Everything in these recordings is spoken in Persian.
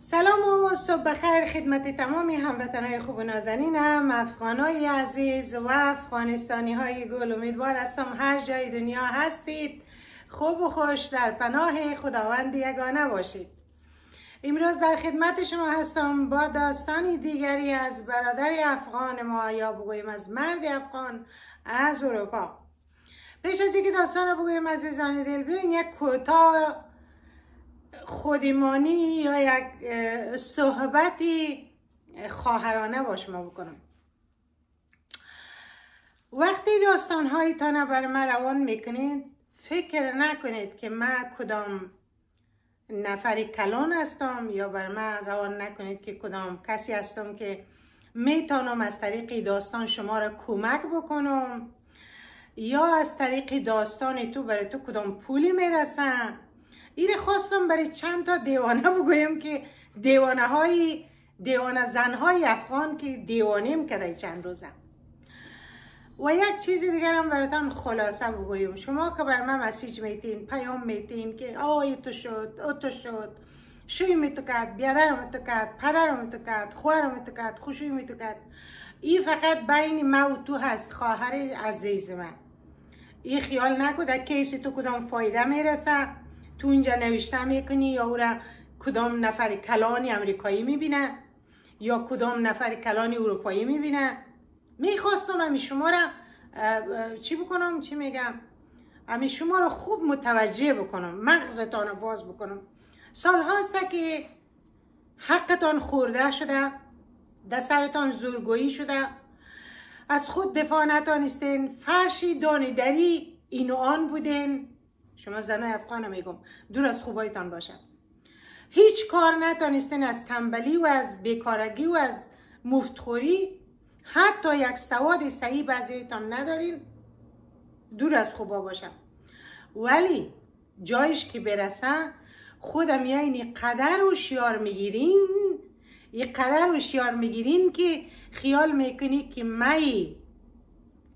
سلام و صبح بخیر خدمت تمامی هموطنهای خوب و نازنینم افغانای عزیز و افغانستانی های گل. امیدوار هستم هر جای دنیا هستید. خوب و خوش در پناه خداوند یگانه باشید. امروز در خدمت شما هستم با داستانی دیگری از برادر افغان ما یا بگویم از مرد افغان از اروپا. پیش از اینکه داستان رو بگویم عزیزان دل بیاین یک کوتاه خودمانی یا یک صحبتی خواهرانه با شما بکنم. وقتی داستان هایتان بر من روان می‌کنید فکر نکنید که من کدام نفری کلان هستم یا بر من روان نکنید که کدام کسی هستم که می‌تونم از طریق داستان شما را کمک بکنم یا از طریق داستان تو برای تو کدام پولی می‌رسم این خواستم برای چند تا دیوانه بگویم که دیوانه های دیوانه زن های افغان که دیوانیم کده چند روزه. و یک چیز دیگر هم براتان خلاصه بگویم. شما که بر من message میتین پیام میتین که آی تو شد او تو شد شوی می تو کد بیادرم تو کد پدرم تو کد خوارم تو خوشوی می تو این فقط بین ما و تو هست خواهر عزیز من. این خیال نکو در کیسی تو کدام فایده می‌رسه؟ تو اینجا نوشته می‌کنی یا او را کدام نفر کلانی امریکایی می‌بینه یا کدام نفر کلانی اروپایی می‌بینه؟ می‌خواستم امی شما را چی بکنم؟ چی میگم؟ امی شما را خوب متوجه بکنم مغزتان باز بکنم. سال هاسته که حقتان خورده شده در سرتان زورگویی شده. از خود دفاع نتانستین فرشی دانیدری این و آن بودین. شما زنای افغان میگم. دور از خوبایتان باشد هیچ کار نتانستین از تنبلی و از بیکارگی و از مفتخوری. حتی یک سواد صحیح بعضیتان ندارین. دور از خوبا باشم. ولی جایش که برسه خودم یعنی قدر و شیار می‌گیرین. یه قدر و شیار می‌گیرین که خیال می‌کنی که می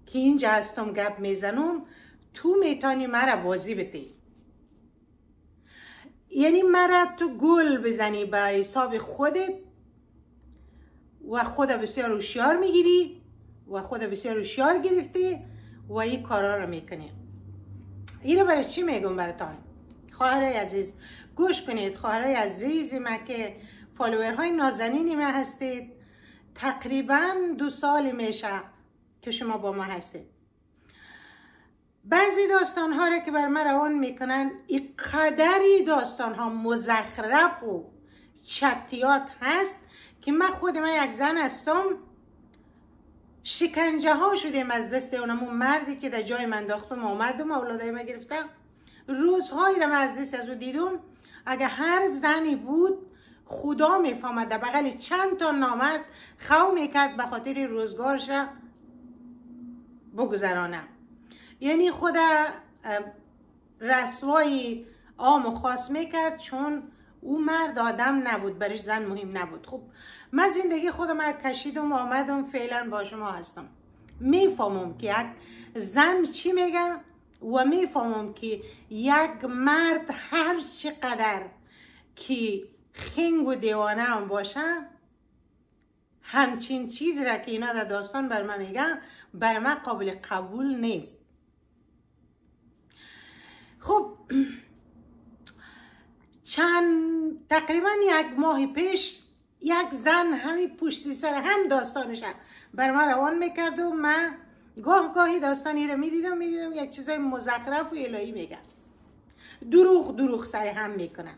که اینجا هستم گپ می‌زنم تو میتانی مرا بازی بتی یعنی مرا تو گل بزنی به حساب خودت و خود بسیار هوشیار می‌گیری و خود بسیار هوشیار گرفتی و این کارا رو می‌کنی. این برای چی میگم براتان خواهرای عزیز گوش کنید. خواهرای عزیز ما که فالوورهای نازنینی ما هستید. تقریبا دو سال میشه که شما با ما هستید. بعضی داستان ها را که بر من روان می‌کنن این قدری داستان ها مزخرف و چتیات هست که من خود من یک زن هستم. شکنجه ها شدیم از دست اونمون مردی که در جای من داختم آمدم و اولادای من گرفتم روزهایی را من از دست از او دیدم. اگه هر زنی بود خدا می‌فهمد در بغل چند تا نامرد خو می‌کرد به خاطر روزگارش بگذرانم. یعنی خود رسوایی عام و خاص می‌کرد چون او مرد آدم نبود برش زن مهم نبود. خب من زندگی خودم کشیدم و آمدم فعلا با شما هستم. می‌فهمم که یک زن چی میگه و می‌فهمم که یک مرد هر چقدر که خنگ و دیوانه هم باشه همچین چیزی را که اینا در داستان بر من میگن بر من قابل قبول نیست. خب چند تقریبا یک ماه پیش یک زن همین پشتی سر هم داستانش بر من روان می‌کرد و من گاه گاهی داستانی رو می‌دیدم می‌دیدم یک چیزای مزخرف و الهی میگن دروغ دروغ سر هم می‌کنن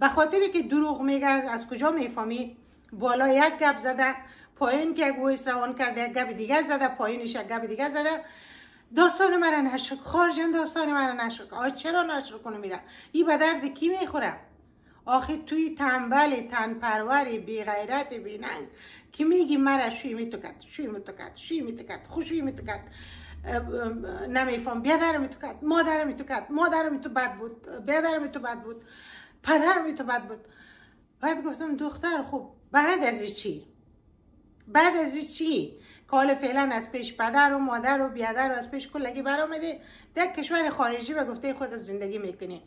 به خاطر که دروغ میگه از کجا می‌فهمی؟ بالا یک گپ زده پایین که یک ویس روان کرده یک گپ دیگه زده پایینش یک گپ دیگه زده. داستان مرا نشر خارجن داستان مرا نشر آ چرا نشر کنه میره این به درد کی می‌خوره آخه توی تنبل تن پروری بی غیرت بی ننگ که میگی مرا شوی میتوکد شوی میتوکد شوی میتوکد خوشوی میتوکد نمیفهم. بیادر میتوکد مادر میتوکد مادر میتو بد بود. بیادر میتو بد بود. پدر میتو بد بود. بعد گفتم دختر خب بعد از چی؟ بعد از چی؟ کال فعلا از پیش پدر و مادر و بیادر و از پیش کلگی برآمده. در کشور خارجی و گفته خود زندگی می‌کنی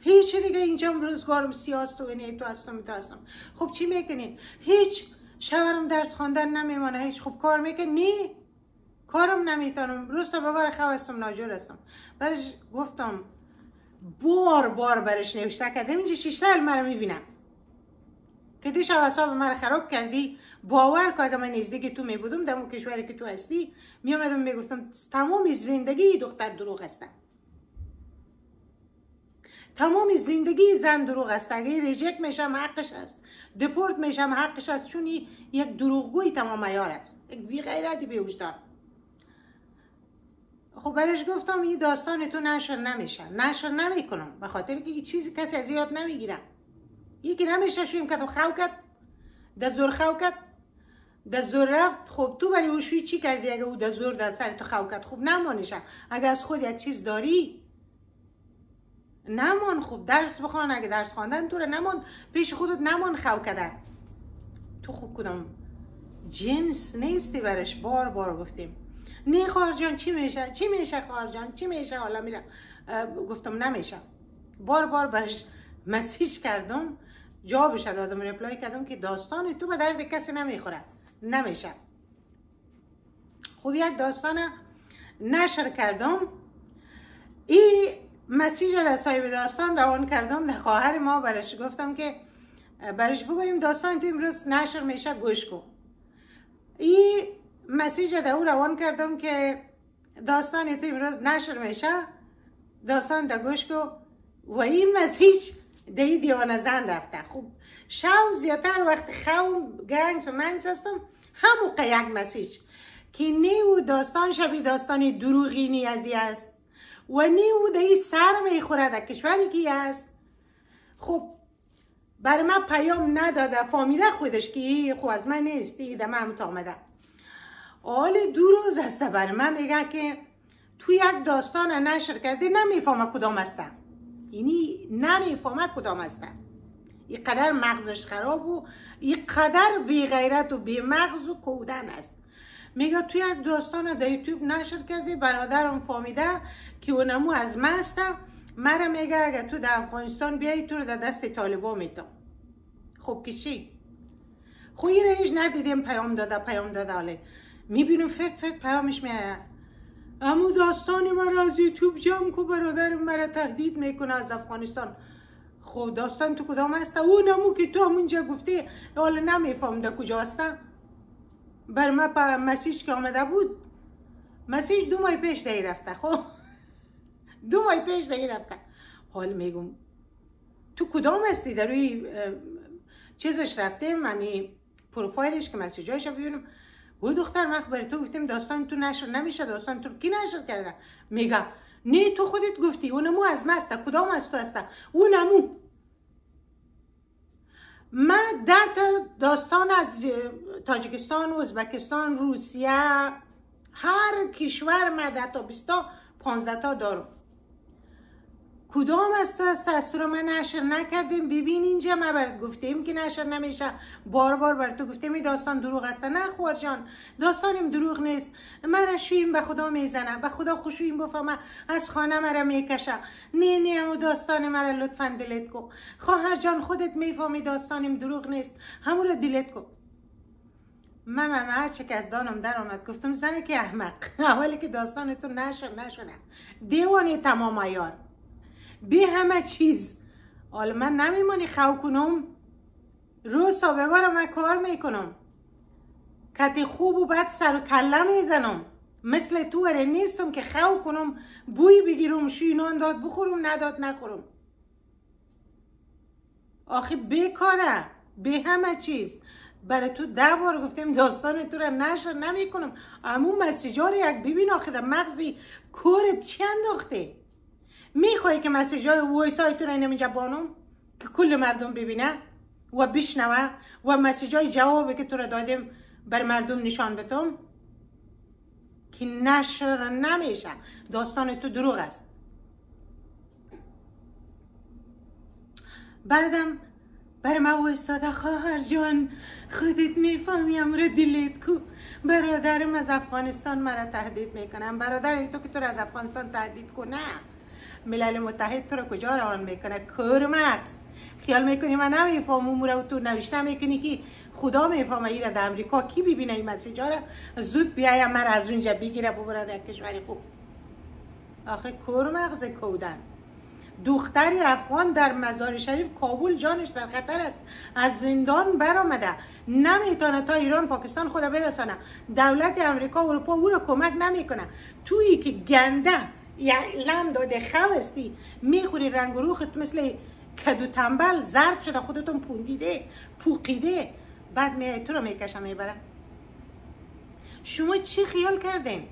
هیچ دیگه اینجا روزگارم سیاست و اینه تو هستم تو هستم. خب چی می‌کنین هیچ شوهرم درس خواندن نمیمانه هیچ خب کار میکن نی. کارم نمی‌تونم. روز تا بگار هستم ناجور هستم. برش گفتم بار بار برش نوشته کردم اینجا شیشته مرا می‌بینم. که دیش حساب مرا خراب کردی باور که اگه من نزدیک تو می بودم در کشوری که تو هستی می آمدم می گفتم تمام زندگی دختر دروغ هستن تمام زندگی زن دروغ است. اگه ریجکت میشم حقش است. دپورت میشم حقش است. چون یک دروغگوی تمام ایار است. یک بی غیرتی خب برش گفتم این داستان تو نشر نمیشه. نشر نمی‌کنم. به خاطر که چیزی کسی از یاد نمی‌گیرم یکی نمیشه شویم کدو خو کد در زور خو کد در زور رفت. خب تو برای اوشوی چی کردی اگه او در زور در سر تو خو کد خب نمانشه اگه از خود یک چیز داری نمان. خوب درس بخوان. اگه درس خواندن تو رو نمان. پیش خودت نمان خو کدن تو خوب کدام؟ جنس نیستی برش. بار بار گفتیم. نه خارجان چی میشه؟ چی میشه خارجان چی میشه؟ حالا میره گفتم نمیشه. بار بار برش مسیج کردم. جوابش دادم ریپلای کردم که داستان تو به درد کسی نمی‌خوره. نمیشه خب یک داستان نشر کردم. این مسیج در صاحب داستان روان کردم. در خواهر ما برش گفتم که برش بگویم داستان تو امروز نشر میشه گوش کن. این مسیج در او روان کردم که داستان تو امروز نشر میشه. داستان در گوش کن. و این مسیج دی دیوانه زن رفته. خوب شو زیادتر وقت خوم گنگس و منگس هستم همو یک مسیج. که نیو داستان شبیه داستان دروغینی ازی است. و نیو دی سر می‌خوره در کشوری که است. خب برای من پیام نداده فامیده خودش که خو از من نیست دیگه من آمده. حال دو روز است برای من میگه که تو یک داستان نشر کرده نمی‌فهمه کدام هستم یعنی نمی‌فهمه کدام هستن این قدر مغزش خراب و این قدر بی غیرت و بی مغز و کودن است. میگه توی یک داستان در یوتیوب نشر کرده برادرم فهمیده که اونمو از مسته مرا میگه اگه تو در افغانستان بیایی تو رو در دست طالبا میتم خب که چی؟ خب این هیچ ندیدیم پیام داده پیام داده. حاله می‌بینیم فرد فرد پیامش میایه امو داستانی مرا از یوتیوب جمع کو برادر مرا تهدید می‌کنه از افغانستان. خب داستان تو کدام هسته؟ او نمو که تو همونجا گفتی. حالا نمیفهم در کجا هسته. بر ما پا مسیج که آمده بود. مسیج دو ماه پیش دهی رفته. خب. دو ماه پیش دهی رفته. حال میگم. تو کدام هستی؟ در روی چیزش رفتیم همی پروفایلش که مسیجایش ببینم وی دختر من برای تو گفتیم داستان تو نشر. نمیشه داستان تو کی نشر کرده؟ میگه نه تو خودت گفتی. اونمو از مسته کدام از تو هسته اونمو من ده تا داستان از تاجیکستان ازبکستان روسیه هر کشور من ده تا بیستا پانزده تا دارم. کدام از تو است رو من نشر نکردیم؟ ببین اینجا ما برات گفتیم که نشر نمیشه. بار بار بر تو گفتیم این داستان دروغ است. نه خوار جان داستانیم دروغ نیست. مرا شویم به خدا می‌زنه. به خدا خوشویم بفهمه از خانه مرا می‌کشه. نه نه همو داستان مرا لطفا دلت کن. خواهر جان خودت می‌فهمی داستانیم دروغ نیست. همو رو دلت کن. من من هر چه که از دانم در آمد گفتم زنه که احمق. اولی که داستانتون نشر نشده. دیوانی تمام ایار. بی همه چیز. حالا من نمیمانی خو کنم روز تا بگارم من کار می‌کنم. کتی خوب و بد سر و کله می‌زنم. مثل تو اره نیستم که خو کنم بوی بگیرم شینان داد بخورم نداد نخورم. آخه بیکاره به همه چیز. برای تو ده بار گفتیم داستان تو رو نشر نمی کنم اما مسیجار یک ببین آخه در مغزی کورت چی انداخته؟ می‌خوای که مسیج های تو رو اینجا بانم که کل مردم ببینه و بشنوه و مسیج های جوابی که تو رو دادیم بر مردم نشان بتم که نشر نمیشه. داستان تو دروغ است. بعدم بر ما استاده خواهر جان خودت می‌فهمیم رو دلیت کو. برادرم از افغانستان مرا تهدید می‌کنم برادر تو که تو از افغانستان تهدید کنه. ملل متحد تو رو کجا روان می‌کنه؟ کور مغز. خیال می‌کنی من نمیفهم امور و تو نوشته می‌کنی که خدا می‌فهمه ایره در امریکا کی ببینه این مسیجا را زود بیایم من از اونجا بگیره ببره در کشوری خوب. آخه کور مغز کودن. دختری افغان در مزار شریف کابل جانش در خطر است. از زندان برآمده. نمی‌تونه تا ایران پاکستان خود برسانه. دولت امریکا اروپا او رو کمک نمی‌کنه. تویی که گنده لم داده خواستی. می‌خوری رنگ روخت مثل کدو تنبل زرد شده خودتون پوندیده پوقیده. بعد می تو رو می‌کشم می‌برم. شما چی خیال کردین؟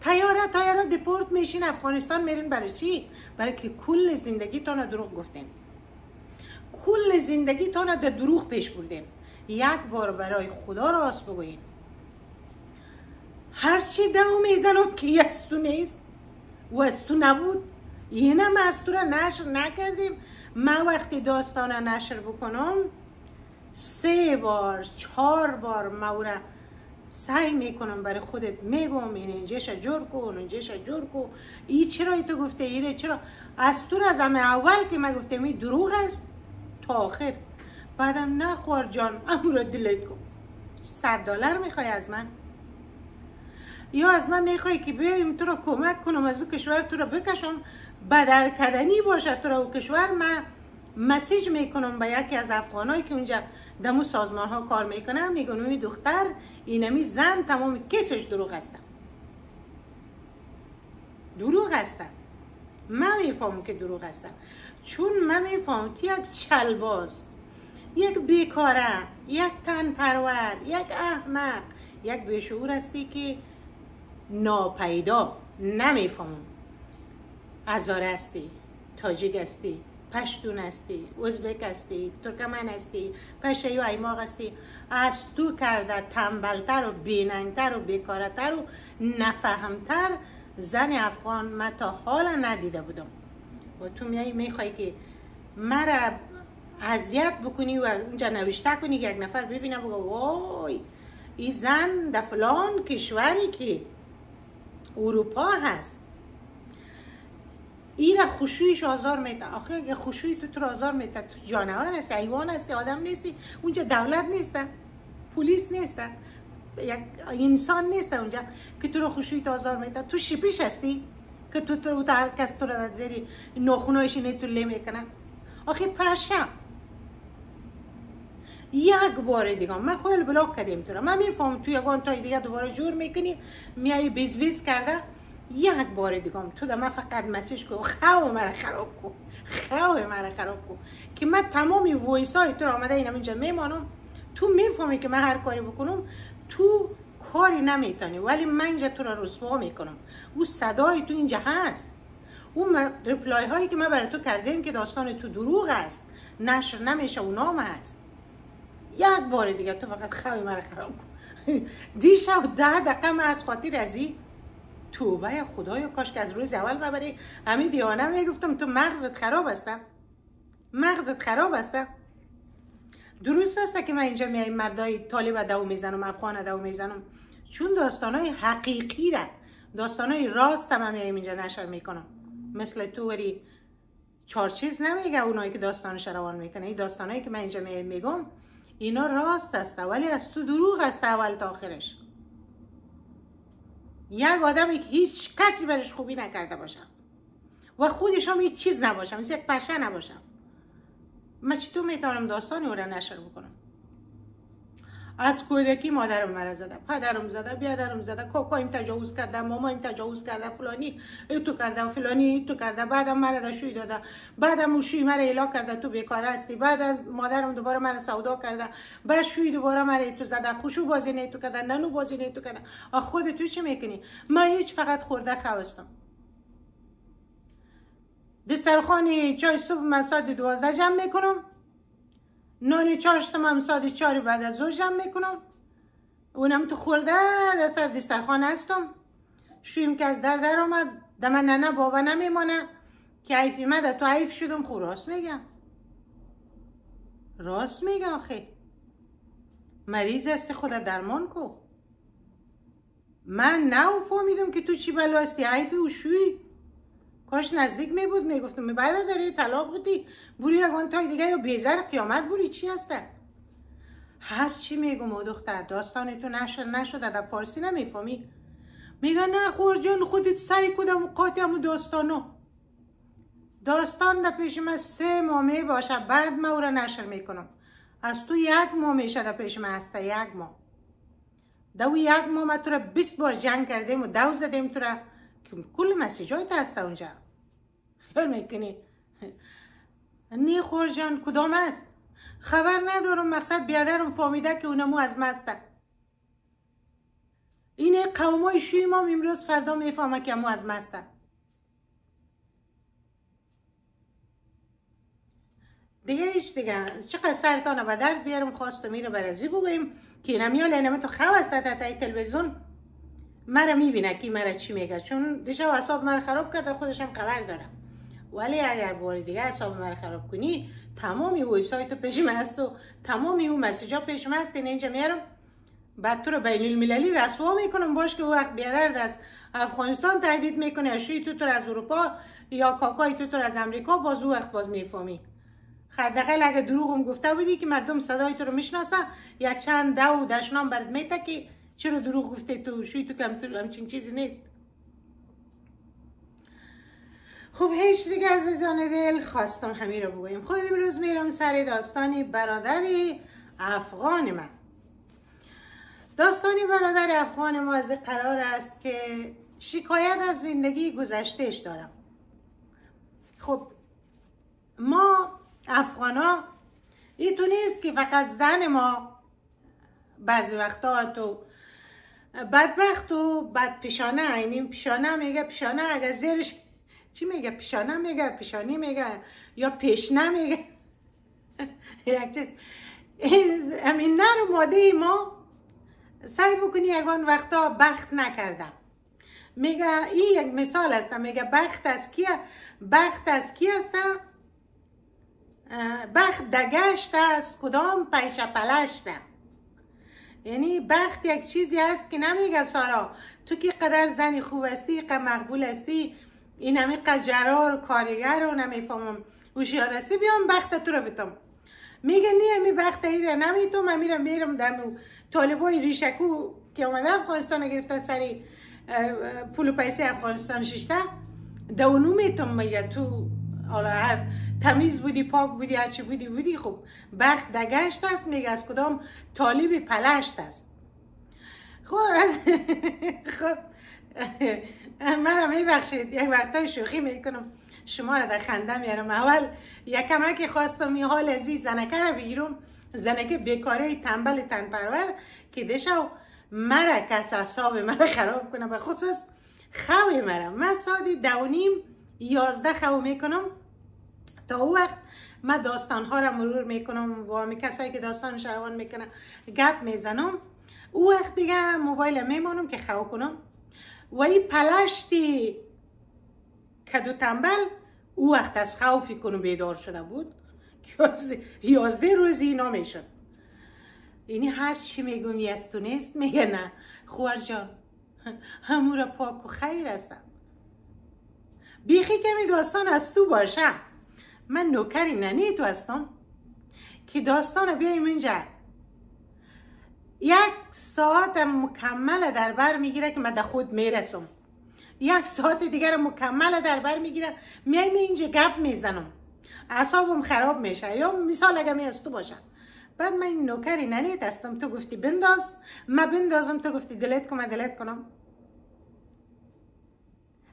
تیاره تیاره دیپورت میشین افغانستان میرین برای چی؟ برای که کل زندگی تانه دروغ گفتین. کل زندگی تانه در دروغ پیش بردین. یک بار برای خدا راست بگوین هرچی دو می‌زنم که از تو نیست. و از تو نبود. اینم از تو را نشر نکردیم. من وقتی داستان نشر بکنم سه بار چهار بار مورا سعی می‌کنم برای خودت میگم این اینجاش جور اون اینجاش جور کو. ای چرا تو گفته ایره چرا؟ از تو از همه اول که من گفتم این دروغ است. تا آخر. بعدم نه خوار جان امورا دلت کن. صد دلار می‌خوای از من؟ یا از من می‌خوای که بیایم تو رو کمک کنم از او کشور تو رو بکشم؟ بدر کردنی باشه تو رو کشور؟ من مسیج می‌کنم به یکی از افغانایی که اونجا دمو سازمان ها کار می‌کنم میگم می دختر اینمی زن تمام کسش دروغ هستم دروغ هستم من می‌فهمم که دروغ هستم چون من می‌فهمم تو یک چلباز یک بیکاره یک تن پرور یک احمق یک بیشعور هستی که ناپیدا نمی‌فهمم. ازاره هستی تاجیک هستی پشتون هستی ازبک هستی ترکمن هستی پشه و ایماغ هستی. از تو کرده تنبلتر و بیننگتر و بیکارتر و نفهمتر زن افغان من تا حالا ندیده بودم. و تو میایی می‌خوای که مرا اذیت بکنی و اونجا نوشته کنی یک نفر ببینه بگو وای این زن در فلان کشوری که اروپا هست. این خوشویش آزار میده آخه یه خوشوی تو تو آزار میده تو جانور هستی ایوان هستی آدم نیستی. اونجا دولت نیستن. پلیس نیستن. یک انسان نیست اونجا. که تو رو خوشوی تو آزار میده تو شیپیش هستی؟ که تو تو هر کس تو رو در زیری نخونایش اینه تو لی می‌کنه آخه پرشم. یک بار دیگه. من خیلی بلاک کردیم تو من میفهم تو یگان تای دیگه دوباره جور می‌کنی میای بیزویز کرده یک بار دیگه. تو من فقط مسیج کن. خو مرا خراب کن. خو مرا خراب کن. که من تمامی voice های تو رو آمده اینم اینجا میمانم. تو می‌فهمی که من هر کاری بکنم تو کاری نمی‌تونی. ولی من اینجا تو رو رسوا می‌کنم. او صدای تو اینجا هست. اون reply هایی که من برای تو کردیم که داستان تو دروغ است. نشر نمیشه و نام هست. یک بار دیگه تو فقط خو مرا خراب کن. دیشب ده دقیقه از خاطر ازی توبه خدایا کاش که از روز اول مبری همین دیانه می‌گفتم تو مغزت خراب هستم مغزت خراب هستم درست است که من اینجا میایم مردای طالب دو می‌زنم افغان دو می‌زنم؟ چون داستانای حقیقی را داستانای راست هم میایم اینجا نشر می‌کنم. مثل تو وری چهار چیز نمیگه اونایی که داستانش روان می‌کنه. این داستانایی که من اینجا میگم اینا راست است ولی از تو دروغ است اول تا آخرش. یک آدمی که هیچ کسی برش خوبی نکرده باشم و خودش هم هیچ چیز نباشم یک پشه نباشم من چطور می‌تونم داستانی را نشر بکنم؟ از کودکی مادرم مرا زده پدرم زده بیادرم زده کاکایم تجاوز کرده مامایم تجاوز کرده فلانی تو کرده فلانی تو کرده بعدم مرا در شوی داده بعدم او شوی مرا ایلا کرده تو بیکار هستی بعد مادرم دوباره مرا سودا کرده بعد شوی دوباره مرا تو زده خوشو بازی نه تو کرده ننو بازی نه تو کرده خود تو چی می‌کنی؟ من هیچ فقط خورده خواستم دسترخانی چای صبح من ساعت دوازده جمع می‌کنم. نانی چاشتم هم ساعت چاری بعد از ظهر جمع می‌کنم. اونم تو خورده در سر دسترخوان هستم. شویم که از در در آمد. دم ننه بابا نمیمانه. که عیفی مده تو عیف شدم خب راست میگم. راست میگم آخه. مریض است خود درمان کو من نه فهمیدم که تو چی بلا هستی؟ عیفی و شوی. کاش نزدیک می بود می گفتم می برادری طلاق بودی؟ بوری یگان تای دیگه یا بیزر قیامت بوری؟ چی هسته هر چی میگم و دختر داستان تو نشر نشده در فارسی نمی‌فهمی. میگه نه خور جان خودت سعی کدم و قاطیم داستانو. داستان در پیش من سه ماه باشه بعد من او را نشر می‌کنم. از تو یک ماه میشه در پیش من هسته یک ماه. دو یک ماه من تو را بیست بار جنگ کردیم و دو زدیم تو را. کل مسیجایت هسته اونجا. خیال می‌کنی؟ نی خور جان کدام است؟ خبر ندارم مقصد بیادرم فامیده که اونمو از مسته اینه قومای شوی ما امروز فردا می‌فهمه که مو از مسته دیگه ایش دیگه. چقدر سرطان به درد بیارم خواستم میره برازی بگویم که نمیال اینمه تو خو است تای تلویزیون. مرا می‌بینه که مرا چی میگه. چون دیشب حساب مرا خراب کرده خودشم خبر دارم. ولی اگر بار دیگه حساب مرا خراب کنی تمامی ویسایت پیش من است و تمامی اون مسیجا پیش من است اینجا میارم. بعد تو رو بین المللی رسوا می‌کنم. باش که وقت بیادر از افغانستان تهدید می‌کنه. یا شوی تو تو از اروپا یا کاکای تو تو از امریکا باز او وقت باز می‌فهمی. حداقل اگه دروغم گفته بودی که مردم صدای تو رو می‌شناسه یک چند دو دشنام برد میته که چرا دروغ گفته تو شوی تو کم تو همچین چیزی نیست. خب هیچ دیگه عزیزان دل خواستم همین رو بگویم. خب امروز میرم سر داستانی برادری افغان من. داستانی برادر افغان ما از قرار است که شکایت از زندگی گذشتهش دارم. خب ما افغانا این تو نیست که فقط زن ما بعضی وقتا تو بدبخت و بد پیشانه این پیشانه میگه پیشانه اگر زیرش چی میگه؟ پیشانه میگه پیشانی میگه یا پیشنه میگه. یک چیز. همین نر ماده ما. سعی بکنی یگان وقتا بخت نکردم. میگه این یک مثال است. میگه بخت از کی بخت از کی است؟ بخت دگشت است. کدام پیش پلشت؟ یعنی بخت یک چیزی است که نمیگه سارا. تو که قدر زنی خوب استی قدر مقبول استی این همی قجرار و کارگر و نمی‌فهمم. استی بیام بخت تو رو بتم. میگه نی همی بخت ای رو نمیتم من میرم میرم دمو طالبای ریشکو که اومده افغانستان گرفته سری پول و پیسه افغانستان ششته دونو میتم. میگه تو حالا هر تمیز بودی پاک بودی هرچی بودی بودی خب بخت دگشت است میگه از کدام طالبی پلشت است. خب از خب منم میبخشید یک وقتای شوخی می‌کنم. شما را در خنده میارم اول یک کمک خواستم این حال از این زنکه را بگیرم زنکه بیکاره تنبل تنپرور که دشو مرا کس اصاب مرا خراب کنه به خصوص خوی مرا. من سادی دونیم یازده خو می‌کنم. تا او وقت من داستان ها را مرور می‌کنم و همی کسایی که داستان روان می‌کنن گپ می‌زنم. او وقت دیگه موبایل میمانم که خو کنم. و این پلشتی کدو تنبل او وقت از خوفی کنم بیدار شده بود. یازده روز اینا می‌شد. اینی هر چی میگم یستو نیست میگه نه. خوار جان همو را پاک و خیر هستم. بیخی کمی داستان از تو باشه. من نوکری ننی تو هستم. که داستان بیایم اینجا. یک ساعت مکمل در بر می‌گیره که من در خود می‌رسم. یک ساعت دیگر مکمل در بر می‌گیره. میایم اینجا گپ می‌زنم. اعصابم خراب میشه. یا مثال اگه می از تو باشه. بعد من این نوکری ننیت هستم. تو گفتی بنداز. من بندازم. تو گفتی دلت کنم دلت کنم.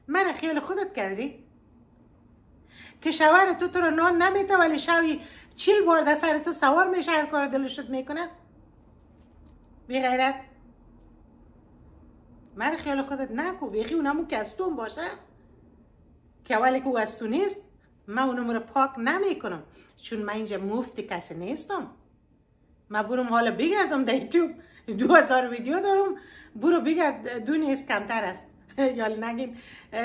من خیال خودت کردی؟ که شوهر تو تو رو نان نمیده ولی شوی چیل بار در سر تو سوار میشه هر کار دلشت می‌کنه؟ بی غیرت. من خیال خودت نکو. بیخی اونمو که از تو باشه. که اولی که او از تو نیست من اونم رو پاک نمی کنم چون من اینجا مفت کسی نیستم. من برم حالا بگردم در یوتیوب. دو هزار ویدیو دارم. برو بگرد دو نیست کمتر است. یا نگین.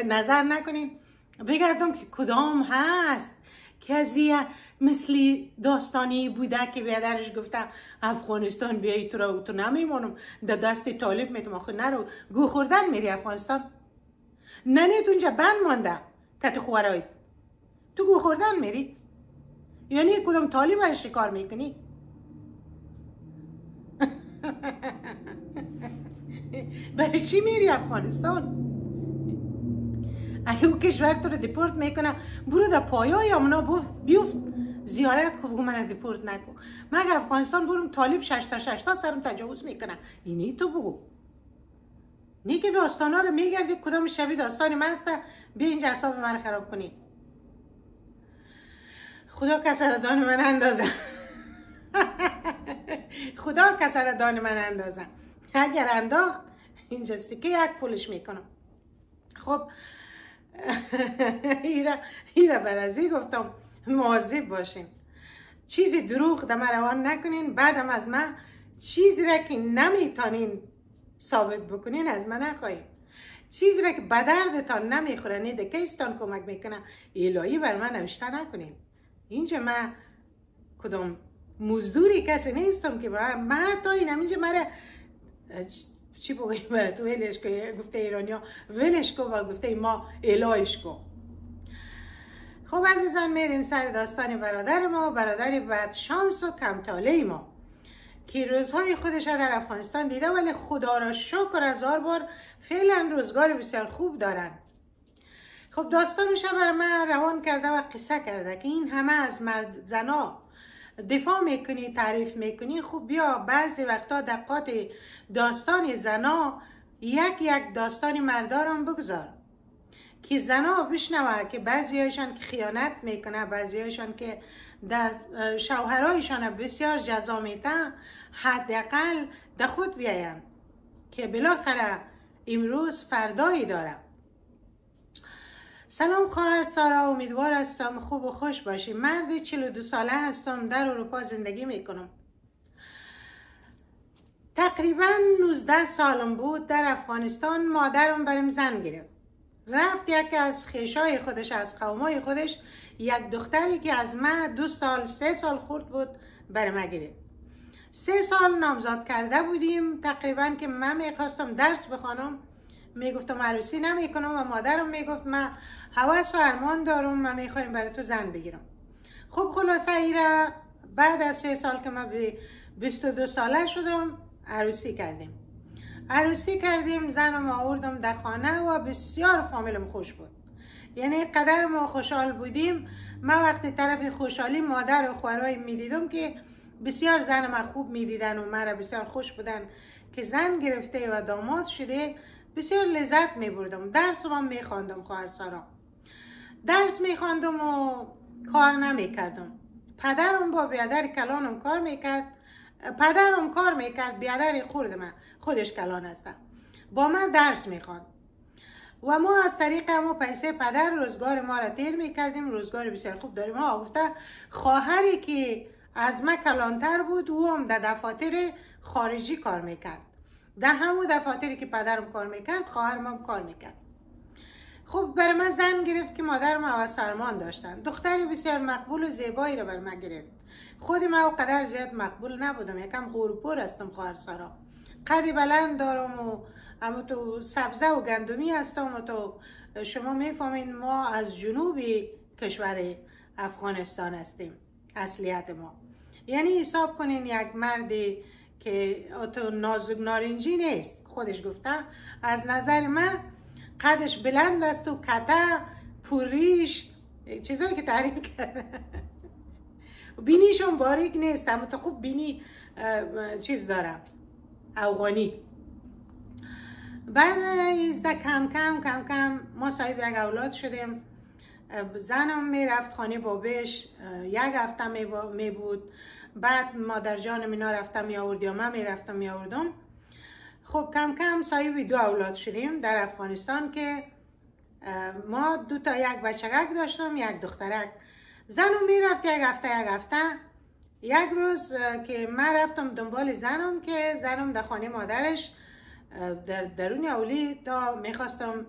نظر نکنین. بگردم که کدام هست. که از مثلی داستانی بوده که بیادرش گفته افغانستان بیایی تو را تو نمیمانم در دست طالب می‌تونم آخه نرو. گو خوردن میری افغانستان. ننیت اونجا بند مانده. کت خوارای. تو گو خوردن میری. یعنی کدوم طالب شکار می‌کنی؟ برای چی میری افغانستان؟ او کشور تو رو دیپورت می‌کنه برو در پایای امنا بیفت زیارت کو بگو من دیپورت نکو مگه افغانستان برم طالب ششتا ششتا سرم تجاوز می‌کنه. اینی تو بگو. نی که داستان ها رو میگردی کدام شبیه داستانی من است؟ بیا اینجا حساب من خراب کنی. خدا کسر من اندازه. خدا کسر دان من اندازه. اگر انداخت اینجا که یک پولش می‌کنم. خب ایره بر ازی گفتم مواظب باشین. چیزی دروغ دم روان نکنین بعدم از من چیزی را که نمی‌تونین ثابت بکنین از من نخواهیم چیزی را که به دردتان نمی‌خوره نیده کیستان کمک می‌کنه الهی بر من نوشته نکنین. اینجا من کدام مزدوری کسی نیستم که من تا این اینجا مرا چی بگویم برای تو ولش که گفته ایرانیا ولش کو و گفته ما الهش کو خب عزیزان میریم سر داستان برادر ما برادر بد شانس و کمتاله ما که روزهای خودش در افغانستان دیده ولی خدا را شکر از بار فعلا روزگار بسیار خوب دارن خب داستانش برای من روان کرده و قصه کرده که این همه از مرد زنا دفاع می‌کنی تعریف می‌کنی خوب بیا بعضی وقتا دقات داستان زنا یک یک داستان مردارم بگذار. که زنا بشنوه که بعضی هایشان که خیانت می‌کنه بعضی هایشان که در شوهرایشان بسیار جزا میده حداقل در خود بیاین که بالاخره امروز فردایی دارم. سلام خواهر سارا امیدوار هستم خوب و خوش باشی. مرد 42 ساله هستم در اروپا زندگی می‌کنم. تقریبا 19 سالم بود در افغانستان مادرم برم زن گرفت. رفت یکی از خیشای خودش از قومای خودش یک دختری که از من دو سال سه سال خورد بود برم گرفت. سه سال نامزاد کرده بودیم. تقریبا که من می‌خواستم درس بخوانم. می‌گفتم عروسی نمی‌کنم و مادرم می‌گفت من حواس و ارمان دارم من می‌خوایم برای تو زن بگیرم. خب خلاصه ایره بعد از سه سال که من به 22 ساله شدم عروسی کردیم. عروسی کردیم زنم آوردم در خانه و بسیار فامیلم خوش بود. یعنی قدر ما خوشحال بودیم. ما وقتی طرف خوشحالی مادر و خوارای می‌دیدم که بسیار زن ما خوب می‌دیدن و مرا بسیار خوش بودن که زن گرفته و داماد شده بسیار لذت می بردم درس هم می خواندم خواهر سارا. درس می خواندم و کار نمی کردم پدرم با بیادر کلانم کار می کرد پدرم کار می کرد بیادر خورد من خودش کلان هستم با من درس می خواند و ما از طریق ما پیسه پدر روزگار ما را تیر می کردیم روزگار بسیار خوب داریم. ما گفته خواهری که از ما کلانتر بود او هم در دفاتر خارجی کار می‌کرد. در همون دفاتری که پدرم کار می‌کرد خواهرم هم کار می‌کرد. خب برای من زن گرفت که مادرم و سرمان داشتن. دختری بسیار مقبول و زیبایی رو بر من گرفت. خود ما و قدر زیاد مقبول نبودم. یکم غورپور هستم خواهر سارا. قدی بلند دارم و اما تو سبزه و گندمی هستم و تو شما می‌فهمین ما از جنوبی کشور افغانستان هستیم. اصلیت ما. یعنی حساب کنین یک مردی که تو نازک نارنجی نیست. خودش گفته از نظر من قدش بلند است و کته پوریش چیزایی که تعریف کرده. بینیشون باریک نیست اما تو خوب بینی چیز دارم. افغانی بعد از کم کم کم کم ما صاحب یک اولاد شدیم. زنم می‌رفت خانه بابش. یک هفته می بود بعد مادر جان اینا رفتم می آورد یا من می رفتم می آوردم خب کم کم صاحب دو اولاد شدیم در افغانستان که ما دو تا یک بچگک داشتم یک دخترک. زنم می‌رفت یک هفته یک هفته. یک روز که من رفتم دنبال زنم که زنم در خانه مادرش در درون اولی تا می‌خواستم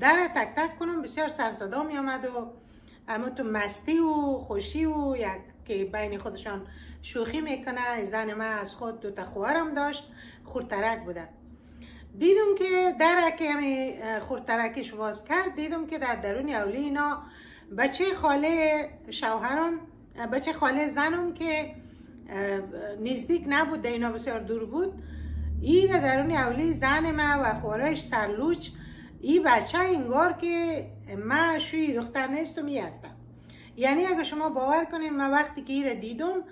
در تک تک کنم. بسیار سرصدا می آمد و اما تو مستی و خوشی و یک که بین خودشان شوخی می‌کنه. زن من از خود دو تا خواهرم داشت خورترک بودن. دیدم که درک همی خورترکش باز کرد. دیدم که در درون اولی اینا بچه خاله شوهرم بچه خاله زنم که نزدیک نبود اینا بسیار دور بود. ای در درون اولی زن ما و خورش سرلوچ ای بچه انگار که ما شوی دختر نیستم ای هستم. یعنی اگه شما باور کنین من وقتی که ای دیدم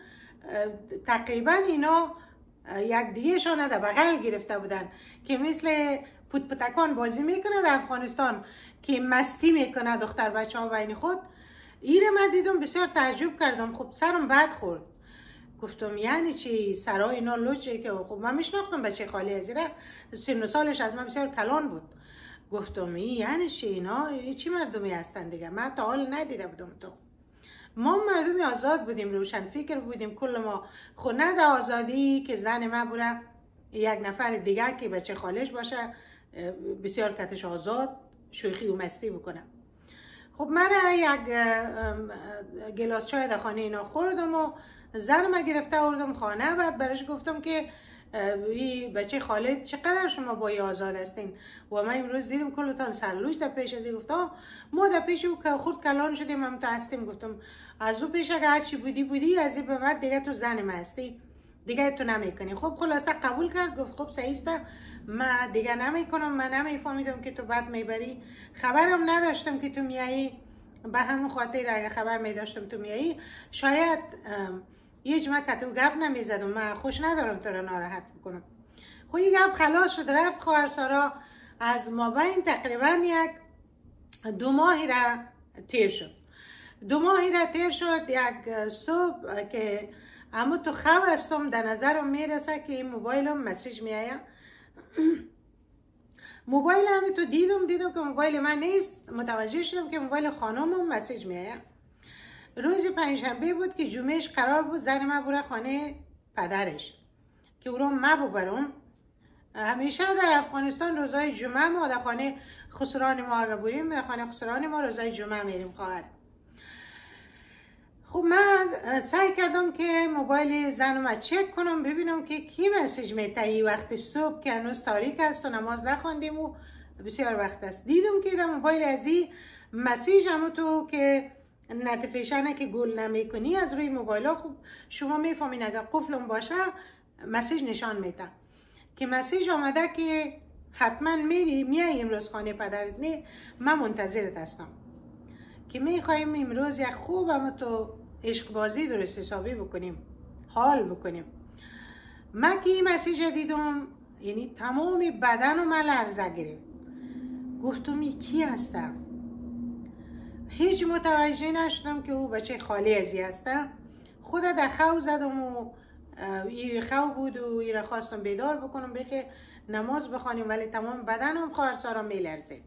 تقریبا اینا یک دیگه شانه در بغل گرفته بودن که مثل پوت پتکان بازی می‌کنه در افغانستان که مستی می‌کنه دختر بچه ها بین خود. ایره من دیدم بسیار تعجب کردم. خب سرم بد خورد. گفتم یعنی چی؟ سرای اینا لوچه که خب من میشناختم بچه خالی از ایره. سن سالش از من بسیار کلان بود. گفتم یعنی چی اینا؟ چی مردمی هستن دیگه؟ من تا حال ندیده بودم تو. ما مردمی آزاد بودیم روشن فکر بودیم کل ما. خونه در آزادی که زن ما بوده یک نفر دیگه که بچه خالش باشه بسیار کتش آزاد شوخی و مستی بکنه خب من یک گلاس چای در خانه اینا خوردم و زن ما گرفته آوردم خانه بعد برش گفتم که بچه خالد چقدر شما با آزاد هستین؟ و ما امروز دیدم کلتان سرلوش در پیش از گفتا ما در پیش او که خود کلان شدیم هم تا هستیم. گفتم از او پیش اگر هرچی بودی بودی از این به بعد دیگه تو زن ما هستی. دیگه تو نمی‌کنی. خب خلاصه قبول کرد گفت خب سعیسته. ما دیگه نمی‌کنم من نمیفهمیدم که تو بعد می‌بری. خبرم نداشتم که تو میایی به همون خاطر اگه خبر میداشتم تو میایی شاید هیچ من کتو گپ نمی‌زدم من خوش ندارم تو رو ناراحت بکنم خب این گپ خلاص شد رفت خواهر سارا از ما بین تقریبا یک دو ماهی را تیر شد. دو ماهی را تیر شد یک صبح که اما تو خواه هستم در نظرم می‌رسه که این موبایلم مسیج میایه موبایل همین تو دیدم دیدم که موبایل من نیست. متوجه شدم که موبایل خانمم مسیج میایه روز پنجشنبه بود که جمعهش قرار بود زن ما بره خانه پدرش که او رو ما ببرم همیشه در افغانستان روزای جمعه ما در خانه خسران ما اگه بریم در خانه خسران ما روزای جمعه میریم خواهر. خب من سعی کردم که موبایل زنم چک کنم ببینم که کی مسیج میتهی وقت صبح که هنوز تاریک است و نماز نخواندیم و بسیار وقت است. دیدم که در موبایل ازی مسیج همو تو که نتیفیشنه که گل نمی کنی از روی موبایل ها خوب شما می‌فهمین اگر قفلم باشه مسیج نشان میده. که مسیج آمده که حتما میری میای امروز خانه پدرت نه من منتظرت هستم. که می‌خوایم امروز یک خوب اما تو عشق بازی درست حسابی بکنیم حال بکنیم. من که این مسیج دیدم یعنی تمام بدن و من لرزه گرفت. گفتم کی هستم؟ هیچ متوجه نشدم که او بچه خالی ازی هستم. خود در خو زدم و ای خو بود و ای خواستم بیدار بکنم بخی نماز بخوانیم ولی تمام بدنم خواهر سارا میلرزه.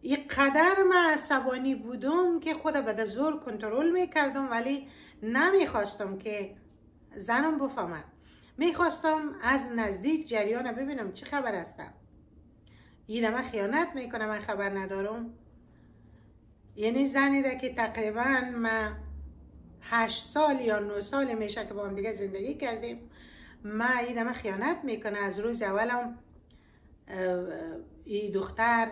ای قدر من عصبانی بودم که خود به زور کنترل می‌کردم ولی نمی‌خواستم که زنم بفهمد. می‌خواستم از نزدیک جریان ببینم چه خبر هستم من خیانت می‌کنم من خبر ندارم. یعنی زنی را که تقریبا ما هشت سال یا نه سال میشه که با هم دیگه زندگی کردیم ما ایدم خیانت می‌کنه. از روز اولم ای دختر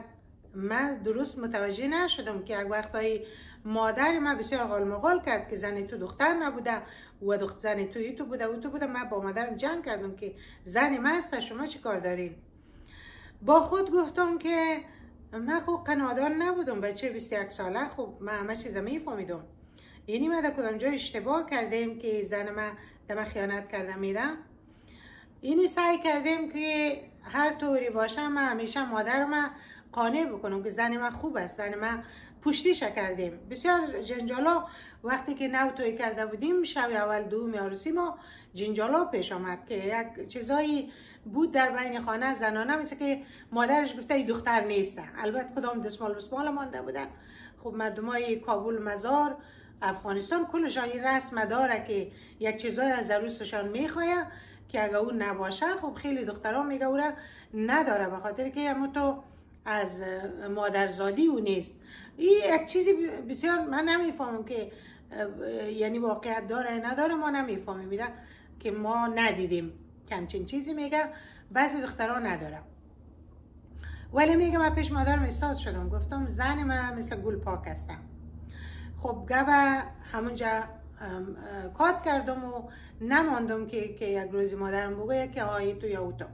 من درست متوجه نشدم که یک وقتایی مادر ما بسیار غال مغال کرد که زن تو دختر نبوده و دختر زن تو تو بوده و تو بوده. من با مادرم جنگ کردم که زن ما هست شما چی کار دارین؟ با خود گفتم که من خب قنادار نبودم بچه 21 ساله. خب من همه چیز میفهمیدم. یعنی ما در کدام جای اشتباه کردیم که زن ما دم خیانت کرده میرم اینی سعی کردیم که هر طوری باشه من همیشه مادر ما قانع بکنم که زن ما خوب است. زن ما پشتیش کردیم. بسیار جنجالا وقتی که نو توی کرده بودیم شب اول دوم عروسی ما جنجالا پیش آمد که یک چیزایی بود در بین خانه زنانه مثل که مادرش گفته ای دختر نیسته البته کدام دسمال بسمال مانده بودن. خب مردم های کابل مزار افغانستان کلشان این رسم داره که یک چیزای از عروسشان می‌خواه که اگه اون نباشه خب خیلی دختران میگه او نداره به خاطر که همون تو از مادرزادی او نیست. این یک چیزی بسیار من نمی‌فهمم که یعنی واقعیت داره نداره ما نمی‌فهمیم میره که ما ندیدیم. کمچین چیزی میگه بعضی دخترها ندارم. ولی میگه من پیش مادرم استاد شدم. گفتم زن من مثل گل پاک هستم. خب گبه همونجا کات کردم و نماندم که, که یک روزی مادرم بگه که آیی تو یا تو.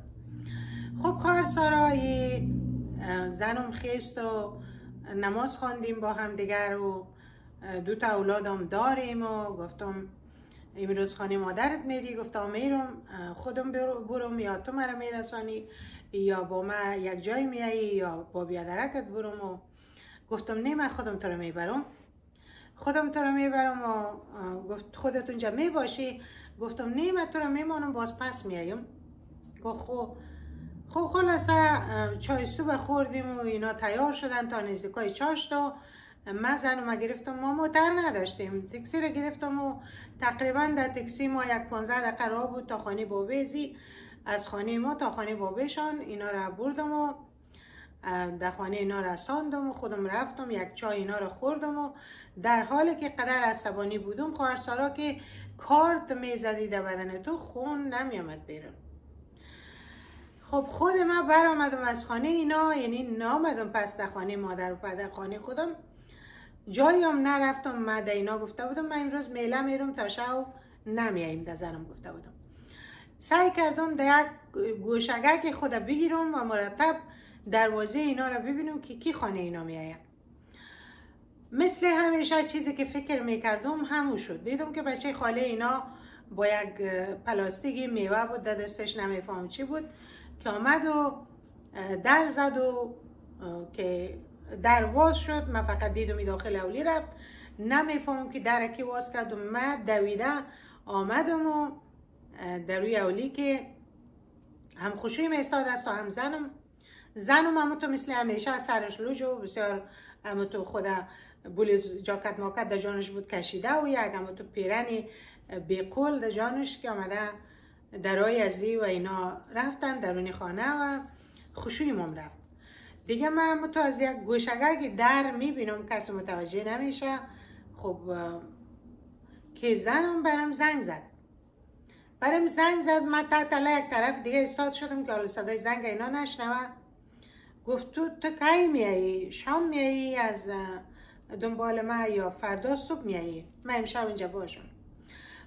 خب خواهر سارا زنم خیست و نماز خواندیم با هم دیگر و دو تا اولادم داریم و گفتم امروز خانه مادرت میری گفتم میرم خودم برم یا تو مرا میرسانی یا با من یک جای میایی یا با بیادرکت برم و گفتم نه من خودم تو رو می‌برم. خودم تو رو می‌برم و گفت خودت اونجا می‌باشی. گفتم نه من تو رو میمانم باز پس میایم. گفت خب. خب خلاصه چای صبح خوردیم و اینا تیار شدن تا نزدیکای چاش تا من زنم گرفتم ما موتر نداشتیم. تکسی رو گرفتم و تقریبا در تکسی ما یک پانزده دقیقه راه بود تا خانه بابیزی از خانه ما تا خانه بابشان اینا رو بردم و در خانه اینا رساندم و خودم رفتم یک چای اینا رو خوردم و در حالی که قدر عصبانی بودم خواهر سارا که کارت می‌زدی در بدن تو خون نمیامد بیرون. خب خود من برآمدم از خانه اینا یعنی نامدم پس در خانه مادر و پدر خانه خودم. جایم نرفتم من در اینا گفته بودم من امروز میله میرم تا شو نمیاییم در زنم گفته بودم. سعی کردم در یک گوشگه خود بگیرم و مرتب دروازه اینا رو ببینم که کی خانه اینا میایم مثل همیشه چیزی که فکر می‌کردم همون شد. دیدم که بچه خاله اینا با یک پلاستیکی میوه بود در دستش نمیفهم چی بود که آمد و در زد و که در واز شد من فقط دیدم داخل اولی رفت. نمی‌فهمم که در کی واز کرد و من دویده آمدم و در روی اولی که هم خوشویم استاد است و هم زنم. زنم هم تو مثل همیشه سرش لوج و بسیار هم تو خود بولیز جاکت ماکت در جانش بود کشیده و یک هم تو پیرنی بیقول در جانش که آمده درای ازلی و اینا رفتن درونی خانه و خوشویم رفت. دیگه من تو از یک گوشگه در می‌بینم کسی متوجه نمیشه. خب که زنم برم زنگ زد. برم زنگ زد من تحت یک طرف دیگه استاد شدم که حالا صدای زنگ اینا نشنوه. گفت تو تو کی میایی؟ شام میایی؟ از دنبال ما یا فردا صبح میایی؟ من امشب اینجا باشم.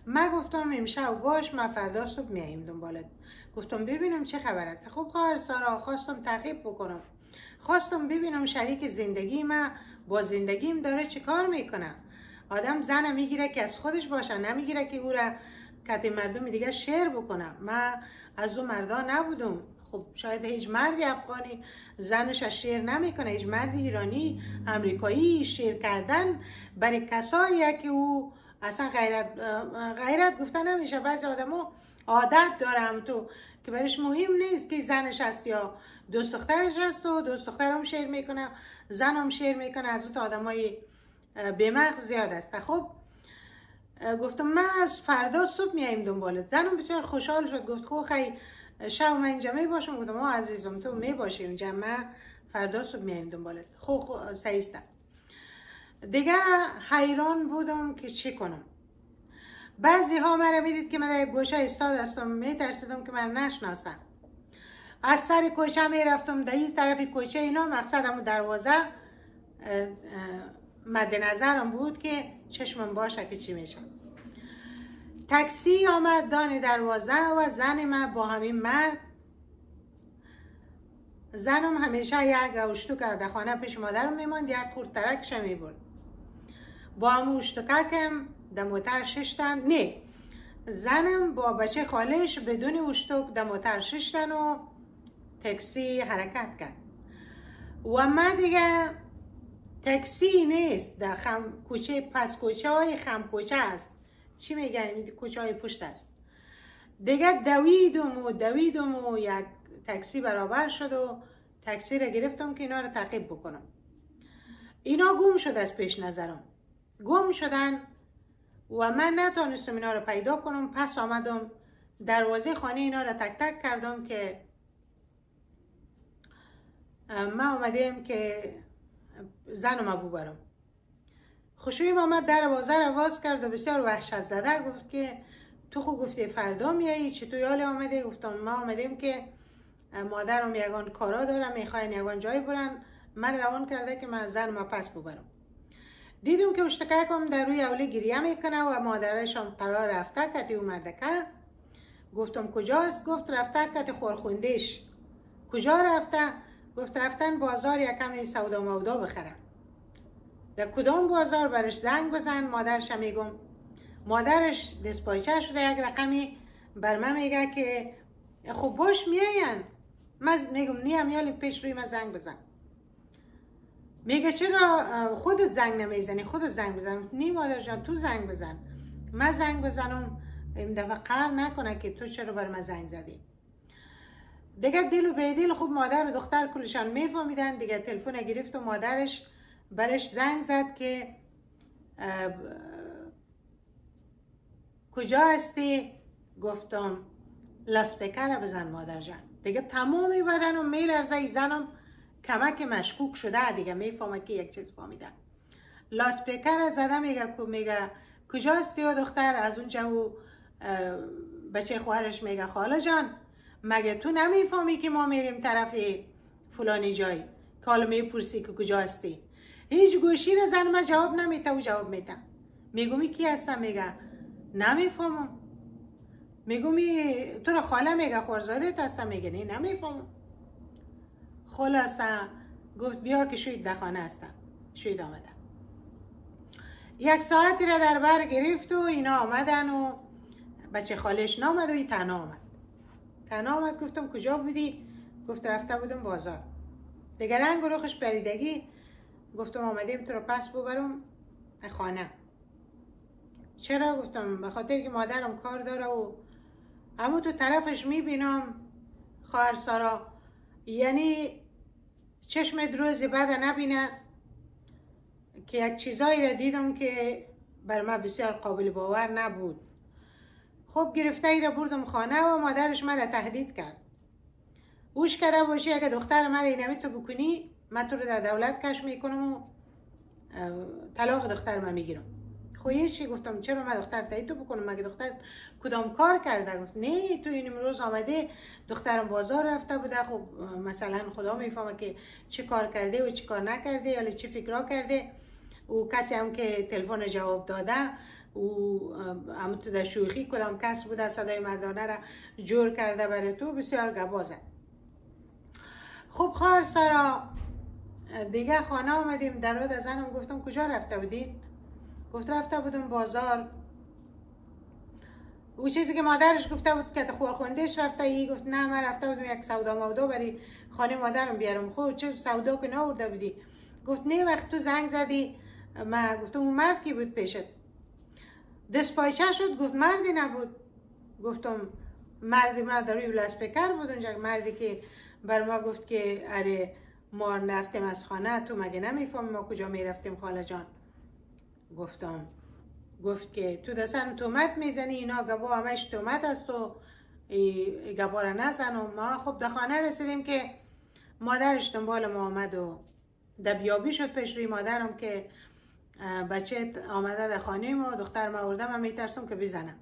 من گفتم امشب باش من فردا صبح میاییم دنبالت. گفتم ببینم چه خبر است. خب خواهر سارا خواستم تعقیب بکنم. خواستم ببینم شریک زندگی ما با زندگیم داره چه کار می‌کنه. آدم زن می‌گیره که از خودش باشه نمی‌گیره که او را کت مردم دیگه شیر بکنه. من از اون مردا نبودم. خب شاید هیچ مردی افغانی زنش از شیر نمی‌کنه. هیچ مرد ایرانی امریکایی شیر کردن برای کسایی که او اصلا غیرت غیرت گفتن نمیشه. بعضی آدمو عادت دارم تو که برش مهم نیست که زنش هست یا دوست دخترش هست و دوست دخترم شیر می‌کنه. زنم شیر می‌کنه. از اون آدمای بیمغز زیاد است خب گفتم من از فردا صبح میایم دنبالت زنم بسیار خوشحال شد. گفت خو خی شب من اینجا می باشم. گفتم ما عزیزم تو می باشی اینجا من فردا صبح میایم دنبالت خو سعیستم دیگه حیران بودم که چی کنم. بعضی ها مرا می‌دید که من در گوشه استاد هستم. میترسیدم که من نشناسم از سر کوچه می رفتم در این طرف کوچه اینا مقصدم دروازه مد نظرم بود که چشمم باشه که چی میشه. تاکسی آمد دان دروازه و زن ما با همین مرد. زنم همیشه یک اوشتو که در خانه پیش مادرم میماند یک ترکش می‌برد با هم اوشتوککم در موتر ششتن نه. زنم با بچه خالش بدون اوشتوک در موتر ششتن و تکسی حرکت کرد و من دیگه تکسی نیست در خم کوچه پس کوچه های خم کوچه است چی میگن کوچه های پشت است دیگه دویدم و دویدم و یک تکسی برابر شد و تکسی را گرفتم که اینا رو تعقیب بکنم اینا گم شد از پیش نظرم گم شدن و من نتانستم اینا رو پیدا کنم پس آمدم دروازه خانه اینا رو تک تک کردم که من آمدیم که زن ابو برم خوشویم آمد در بازار رو باز کرد و بسیار وحشت زده. گفت که تو خود گفتی فردا میایی؟ چطور یال آمده گفتم ما آمدیم که مادرم یگان کارا دارم می‌خواین یگان جای برن. من روان کرده که من زن ما پس ببرم. دیدم که اشتککم در روی اولی گریه می‌کنه و مادرشم قرار رفته کتی او مردکه. گفتم کجاست؟ گفت رفته کتی خورخوندیش. کجا رفته؟ گفت رفتن بازار یکم سودا مودا بخرم. در کدام بازار برش زنگ بزن؟ مادرش میگم مادرش دسپایچه شده یک رقمی بر من میگه که خب باش میاین من میگم نیم یالی پیش روی من زنگ بزن. میگه چرا خودت زنگ نمی‌زنی؟ خودت زنگ بزن. نی مادر جان تو زنگ بزن. من زنگ بزنم این دفعه قهر نکنه که تو چرا بر من زنگ زدی. دیگه دل و بیدیل خوب مادر و دختر کلشان میفهمیدن. دیگه تلفن گرفت و مادرش برش زنگ زد که کجا هستی؟ گفتم لاسپیکر بزن مادر جان. دیگه تمامی بدن و میلرزه زنم کمک مشکوک شده. دیگه می‌فهمه که یک چیز فهمیده لاسپیکر زده میگه میگه کجا هستی و دختر؟ از اونجا و بچه خواهرش میگه خاله جان. مگه تو نمی‌فهمی که ما میریم طرف فلانی جایی که حالا می‌پرسی که کجا هستی؟ هیچ گوشی رو زن ما جواب نمیته و جواب میته میگو کی هستم؟ میگه نمی‌فهمم. میگو می تو رو خاله میگه خورزاده هستم؟ میگه نه نمی‌فهمم. خلاصه گفت بیا که شوید در خانه هستم. شوید آمدم. یک ساعتی را در بر گرفت و اینا آمدن و بچه خالش نامد و ای تنها آمد. تنها آمد گفتم کجا بودی؟ گفت رفته بودم بازار. دیگه رنگ و روخش بریدگی گفتم آمدیم تو رو پس ببرم خانه. چرا؟ گفتم به خاطر که مادرم کار داره و اما تو طرفش می‌بینم خواهر سارا. یعنی چشم روزی بعد نبینه که یک چیزایی را دیدم که بر من بسیار قابل باور نبود. خب گرفته ای را بردم خانه و مادرش مرا تهدید کرد. اوش کرده باشی اگه دختر مرا اینمی تو بکنی من تو رو در دولت کش می‌کنم و طلاق دختر من می‌گیرم. خویشی گفتم؟ چرا من دختر تایی تو بکنم؟ مگه دختر کدام کار کرده؟ گفت نه تو این امروز آمده دخترم بازار رفته بوده. خب مثلا خدا می‌فهمه که چه کار کرده و چه کار نکرده یا چه فکرها کرده. و کسی هم که تلفن جواب داده او هم تو در شوخی کدام کس بوده صدای مردانه را جور کرده برای تو بسیار گبازه خب خواهر سارا دیگه خانه آمدیم دراد از زنم گفتم کجا رفته بودین گفت رفته بودم بازار. او چیزی که مادرش گفته بود که خورخوندهش رفته ای گفت نه من رفته بودم یک سودا مودا بری خانه مادرم بیارم. خب چه سودا که نورده بودی؟ گفت نه وقت تو زنگ زدی. ما گفتم اون مرد کی بود پیشت؟ دست پایچه شد گفت مردی نبود. گفتم مردی ما در روی بکر بود اونجا. مردی که بر ما گفت که اره ما رفتیم از خانه تو مگه نمی‌فهمی ما کجا می‌رفتیم خاله جان؟ گفتم گفت که تو دستن تومت می‌زنی اینا گبا همش تومت است و گبا را نزن و ما خب در خانه رسیدیم که مادرش دنبال ما آمد و دبیابی شد پیش روی مادرم که بچه آمده در خانه ما دختر ما آورده من میترسم که بزنم.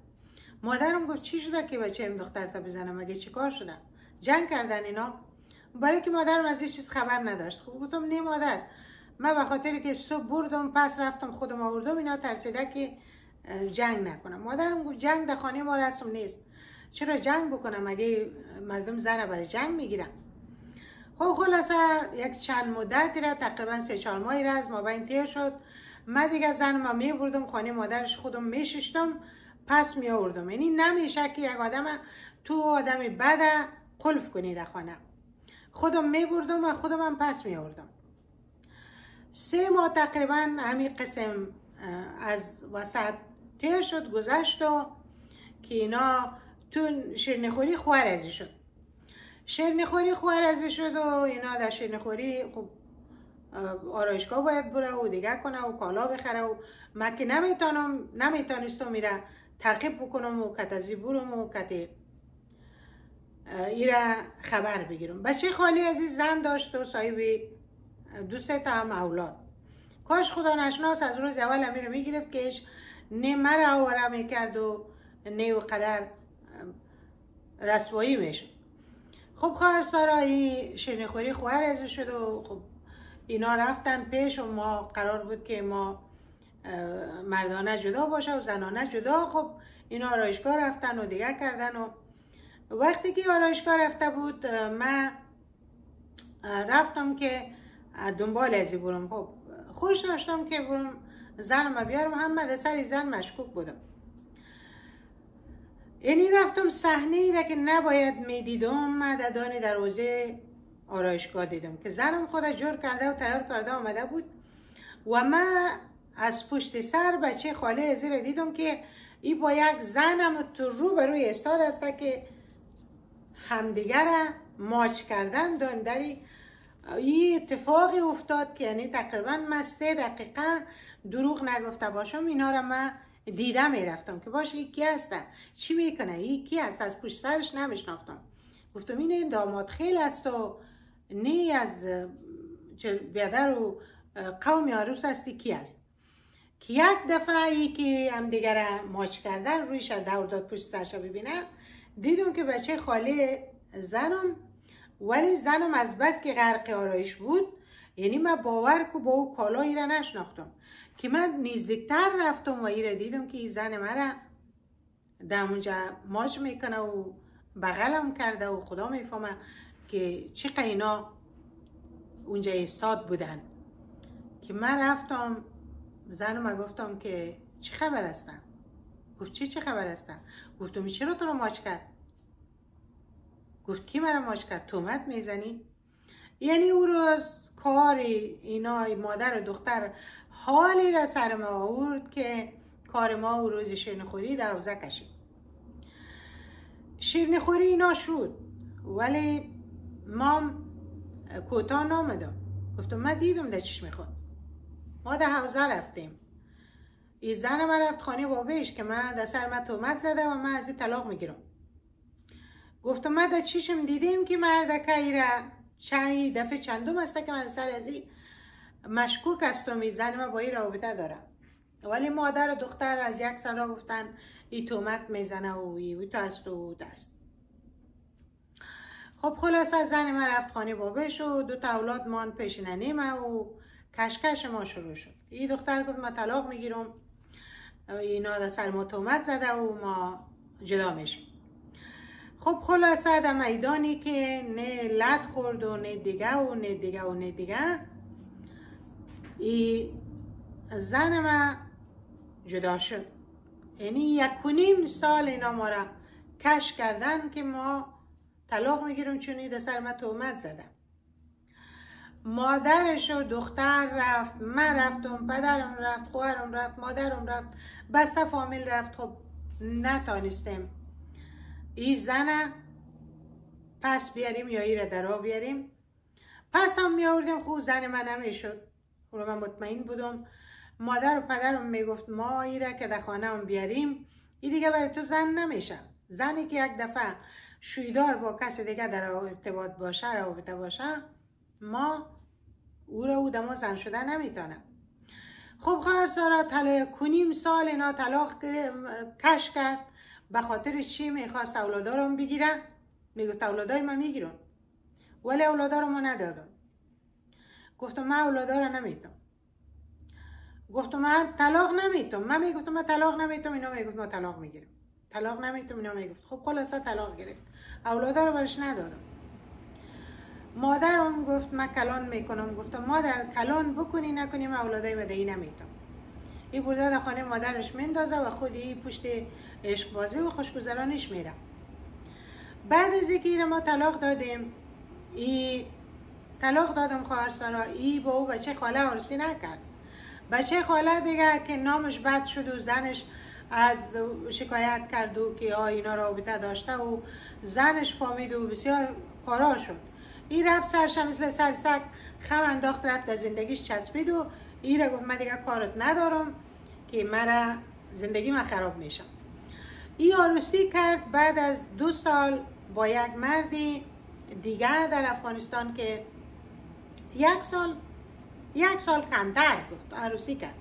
مادرم گفت چی شده که بچه این دختر تا بزنم مگه چی کار شده؟ جنگ کردن اینا. برای که مادرم از این چیز خبر نداشت. خب گفتم نه مادر. من به خاطر که صبح بردم پس رفتم خودم آوردم اینا ترسیده که جنگ نکنم. مادرم گفت جنگ در خانه ما رسم نیست. چرا جنگ بکنم؟ اگه مردم زن برای جنگ می‌گیرم خب خلاصه یک چند مدتی را تقریبا سه چهار ماهی را از ما بین تیر شد. من دیگه زن ما می بردم خانه مادرش خودم میششتم پس می آوردم یعنی نمیشه که یک آدم تو آدم بد قلف کنی در خانه. خودم می بردم و خودم هم پس می آوردم سه ماه تقریبا همین قسم از وسط تیر شد گذشت و که اینا تو شیرنخوری خوارزی شد. شیرنخوری خوارزی شد و اینا در شیرنخوری خب آرایشگاه باید بره و دیگه کنه و کالا بخره و من که نمی‌تونم نمی‌تونستم میره تعقیب بکنم و کتازی برم و کتی ایره خبر بگیرم. بچه خالی عزیز زن داشت و صاحب دو سه تا هم اولاد. کاش خدا نشناس از روز اول امیر می‌گرفت کهش نه مرا آوره می‌کرد و نه و قدر رسوایی می‌شد. خب خواهر سارایی شیرین خوری خواهر از شد و خب اینا رفتن پیش و ما قرار بود که ما مردانه جدا باشه و زنانه جدا. خب اینا آرایشگاه رفتن و دیگه کردن و وقتی که آرایشگاه رفته بود من رفتم که دنبال ازی برم خب خوش داشتم که برم زنم بیارم. هم سری زن مشکوک بودم. یعنی رفتم صحنه ای را که نباید می‌دیدم. من در دروازه آرایشگاه دیدم که زنم خود جور کرده و تیار کرده آمده بود. و من از پشت سر بچه خاله ازی دیدم که ای با یک زنم تو رو به روی استاد است که همدیگر ماچ کردن دان داری این اتفاقی افتاد که یعنی تقریبا من سه دقیقه دروغ نگفته باشم اینا را من دیده می‌رفتم که باشه کی هسته چی می‌کنه؟ ای کی هست؟ از پشت سرش نمیشناختم. گفتم این داماد خیل است و نی از بیادر و قوم عروس هستی کی است که یک دفعه ای که هم دیگر ماچ کردن رویش دور داد پشت سرش ببینه دیدم که بچه خاله زنم ولی زنم از بس که غرق آرایش بود. یعنی من باور که با او کالایی را نشناختم. که من نیزدیکتر رفتم و ای دیدم که این زن مرا در اونجا ماچ می‌کنه و بغلم کرده و خدا می‌فهمه. که چه اینا اونجا استاد بودن. که من رفتم زنم گفتم که چه خبر هستم؟ گفت چی چه خبر هستم؟ گفتم چرا تو رو ماچ کرد؟ گفت کی مرا ماچ کرد؟ تومت می‌زنی؟ یعنی او روز کار اینا مادر و دختر حالی در سر ما آورد که کار ما او روز شیرین خوری دوزه کشید. شیرین خوری اینا شد. ولی ما کوتاه نامدم گفتم من دیدم در چیش می‌خواد. ما در حوزه رفتیم. این زن من رفت خانه بابش که من در سر من تومت زده و من از این طلاق می‌گیرم. گفتم من در چیشم دیدیم که مردکه ایره چند دفعه چندم است که من سر از این مشکوک هستم این زن من با این رابطه دارم. ولی مادر و دختر از یک صدا گفتن ای تومت می‌زنه و ای تو است و دست. خب خلاص از زن من رفت خانه بابش و دو تا اولاد مان پیش ننیمه و کشکش ما شروع شد. این دختر گفت ما طلاق می‌گیرم. اینا سر ما تومت زده و ما جدا میشیم. خب خلاصه در میدانی که نه لد خورد و نه دیگه و نه دیگه و نه دیگه. ای زن ما جدا شد. یعنی یک نیم سال اینا ما را کش کردن که ما طلاق می‌گیرم چون در سر ما تومت زدم. مادرش و دختر رفت من رفتم پدرم رفت خواهرم رفت مادرم رفت بسته فامیل رفت. خب نتانستیم این زن پس بیاریم یا ایره درا بیاریم. پس هم میآوردیم خوب زن من نمی‌شد رو من مطمئن بودم. مادر و پدرم می‌گفت ما ایره که در خانه هم بیاریم. این دیگه برای تو زن نمیشه. زنی که یک دفعه شویدار با کس دیگه در ارتباط باشه رابطه باشه ما او را او دما زن شده نمی‌تونه خب خواهر سارا طلا کنیم سال اینا طلاق کش کرد. به خاطر چی می‌خواست؟ اولادا رو بگیره. می‌گفت اولادای من می‌گیرم ولی اولادا رو ما ندادم گفتم من اولادا رو نمی‌تونم گفتم من طلاق نمی‌تونم من می‌گفتم من طلاق نمی‌تونم اینا می‌گفت ما طلاق می‌گیریم. طلاق نمی‌تونم اینا می‌گفت. خب خلاصه طلاق گرفت. اولادا رو برش ندادم مادرم گفت من کلان می‌کنم. گفتم مادر کلان بکنی نکنی من اولادای بدهی نمی‌تونم این برده در خانه مادرش مندازه و خودی پشت عشق بازی و خوشگذرانش میره. بعد از اینکه ما طلاق دادیم ای طلاق دادم خواهر سارا. ای با او بچه خاله عرسی نکرد. بچه خاله دیگه که نامش بد شد و زنش از شکایت کرد و که اینا رابطه داشته و زنش فامید و بسیار کارا شد. این رفت سرش مثل سر سگ خم انداخت رفت از زندگیش چسبید و این را گفت من دیگه کارت ندارم که مرا زندگی من خراب میشم این آرستی کرد بعد از دو سال با یک مردی دیگه در افغانستان که یک سال یک سال کمتر گفت عروسی کرد.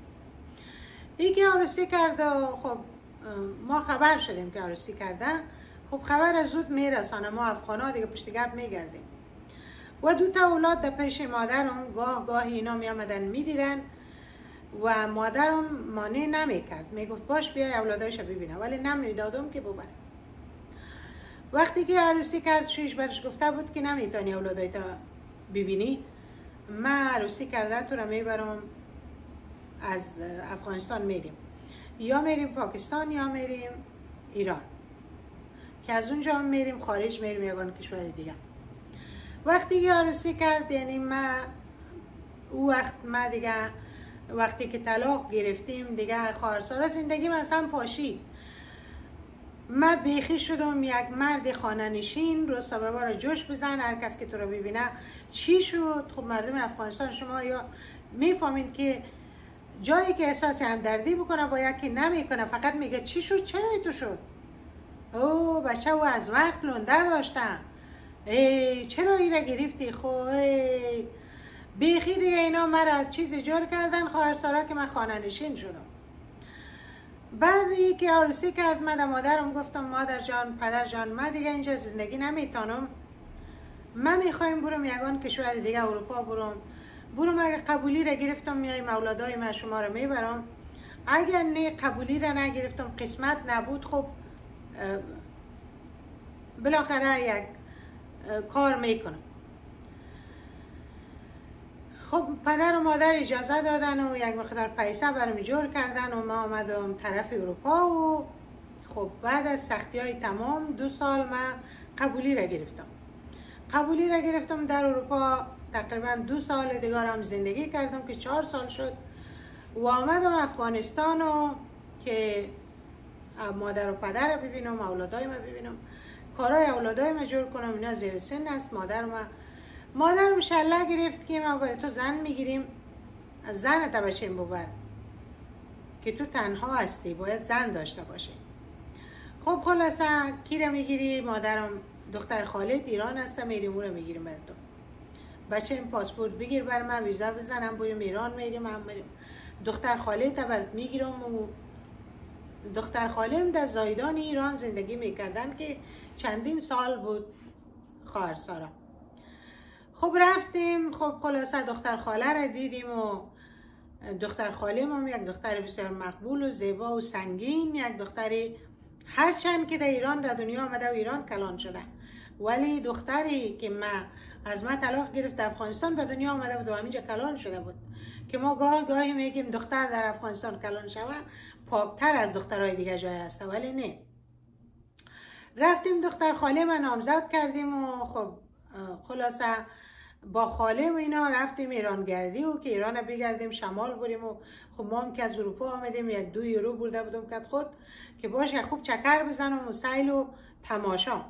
این که عروسی کرد و خب ما خبر شدیم که عروسی کرده خب خبر از زود میرسانه ما ها دیگه پشت گپ میگردیم. و دو تا اولاد در پیش مادرم گاه گاه اینا می آمدن می‌دیدن. و مادرم مانع نمی‌کرد. می‌گفت باش بیای اولادایش ببینه ولی نمی‌دادم که ببره. وقتی که عروسی کرد شویش برش گفته بود که نمی‌تونی اولادای تا ببینی. من عروسی کرده تو را می‌برم. از افغانستان میریم. یا میریم پاکستان یا میریم ایران. که از اونجا میریم خارج میریم یگان کشور دیگه. وقتی که عروسی کرد یعنی من او وقت ما دیگه وقتی که طلاق گرفتیم دیگه خواهرسارا زندگی اصلا پاشید. من بیخی شدم یک مرد خانه نشین رو جوش بزن هر کس که تو رو ببینه چی شد؟ خب مردم افغانستان شما یا می‌فهمین که جایی که احساس همدردی بکنه با یکی نمی‌کنه. فقط میگه چی شد؟ چرا تو شد؟ او بچه او از وقت لنده داشتم ای چرا ایره گرفتی؟ خو بیخی دیگه اینا مرا چیزی جور کردن خواهر سارا که من خانه نشین شدم. بعدی که عروسی کرد من مادرم گفتم مادر جان پدر جان من دیگه اینجا زندگی نمی‌تونم. من می‌خوایم برم یگان کشور دیگه اروپا برم. برم اگه قبولی را گرفتم میای مولادای من شما رو می‌برم. اگر نه قبولی را نگرفتم قسمت نبود. خب بالاخره یک کار می‌کنم. خب پدر و مادر اجازه دادن و یک مقدار پیسه برمی جور کردن و ما آمدم طرف اروپا و خب بعد از سختی های تمام دو سال من قبولی را گرفتم. قبولی را گرفتم در اروپا. تقریبا دو سال دیگر هم زندگی کردم که چهار سال شد و آمدم افغانستان و که مادر و پدر ببینم اولادای ما ببینم. کارهای اولادای ما جور کنم اینا زیر سن است مادر ما. مادرم شله گرفت که ما برای تو زن می‌گیریم. زن تا بشیم ببر. که تو تنها هستی باید زن داشته باشه خب خلاصه کی رو می‌گیری؟ مادرم. دختر خالد ایران هسته میریم او رو می‌گیریم بر تو. بچه این پاسپورت بگیر بر من ویزا بزنم بریم ایران میریم هم بریم. دختر خالد برات می‌گیرم و دختر خالم در زایدان ایران زندگی می‌کردن که چندین سال بود. خواهر سارا. خب رفتیم خب خلاصه دختر خاله را دیدیم و دختر خاله هم یک دختر بسیار مقبول و زیبا و سنگین یک دختری هرچند که در ایران در دنیا آمده و ایران کلان شده. ولی دختری که ما از ما طلاق گرفت افغانستان به دنیا آمده بود و همینجا کلان شده بود. که ما گاه گاهی میگیم دختر در افغانستان کلان شوه پاکتر از دخترهای دیگه جای هسته ولی نه. رفتیم دختر خاله من نامزد کردیم و خب خلاصه با خاله و اینا رفتیم ایران گردی و که ایران بگردیم شمال بریم و خب ما هم که از اروپا آمدیم یک دو یورو برده بودم که خود که باشه خوب چکر بزنم و سیل و تماشا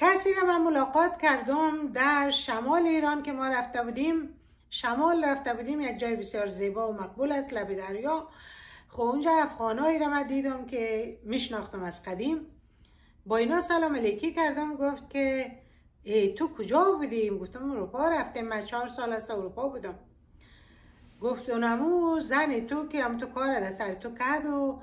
کسی را من ملاقات کردم در شمال ایران که ما رفته بودیم. شمال رفته بودیم یک جای بسیار زیبا و مقبول است لب دریا. خب اونجا افغانایی را من دیدم که میشناختم از قدیم. با اینا سلام علیکی کردم گفت که ای تو کجا بودیم گفتم اروپا رفتیم. من چهار سال از اروپا بودم. گفت اونمو زن تو که هم تو کار در سر تو کرد و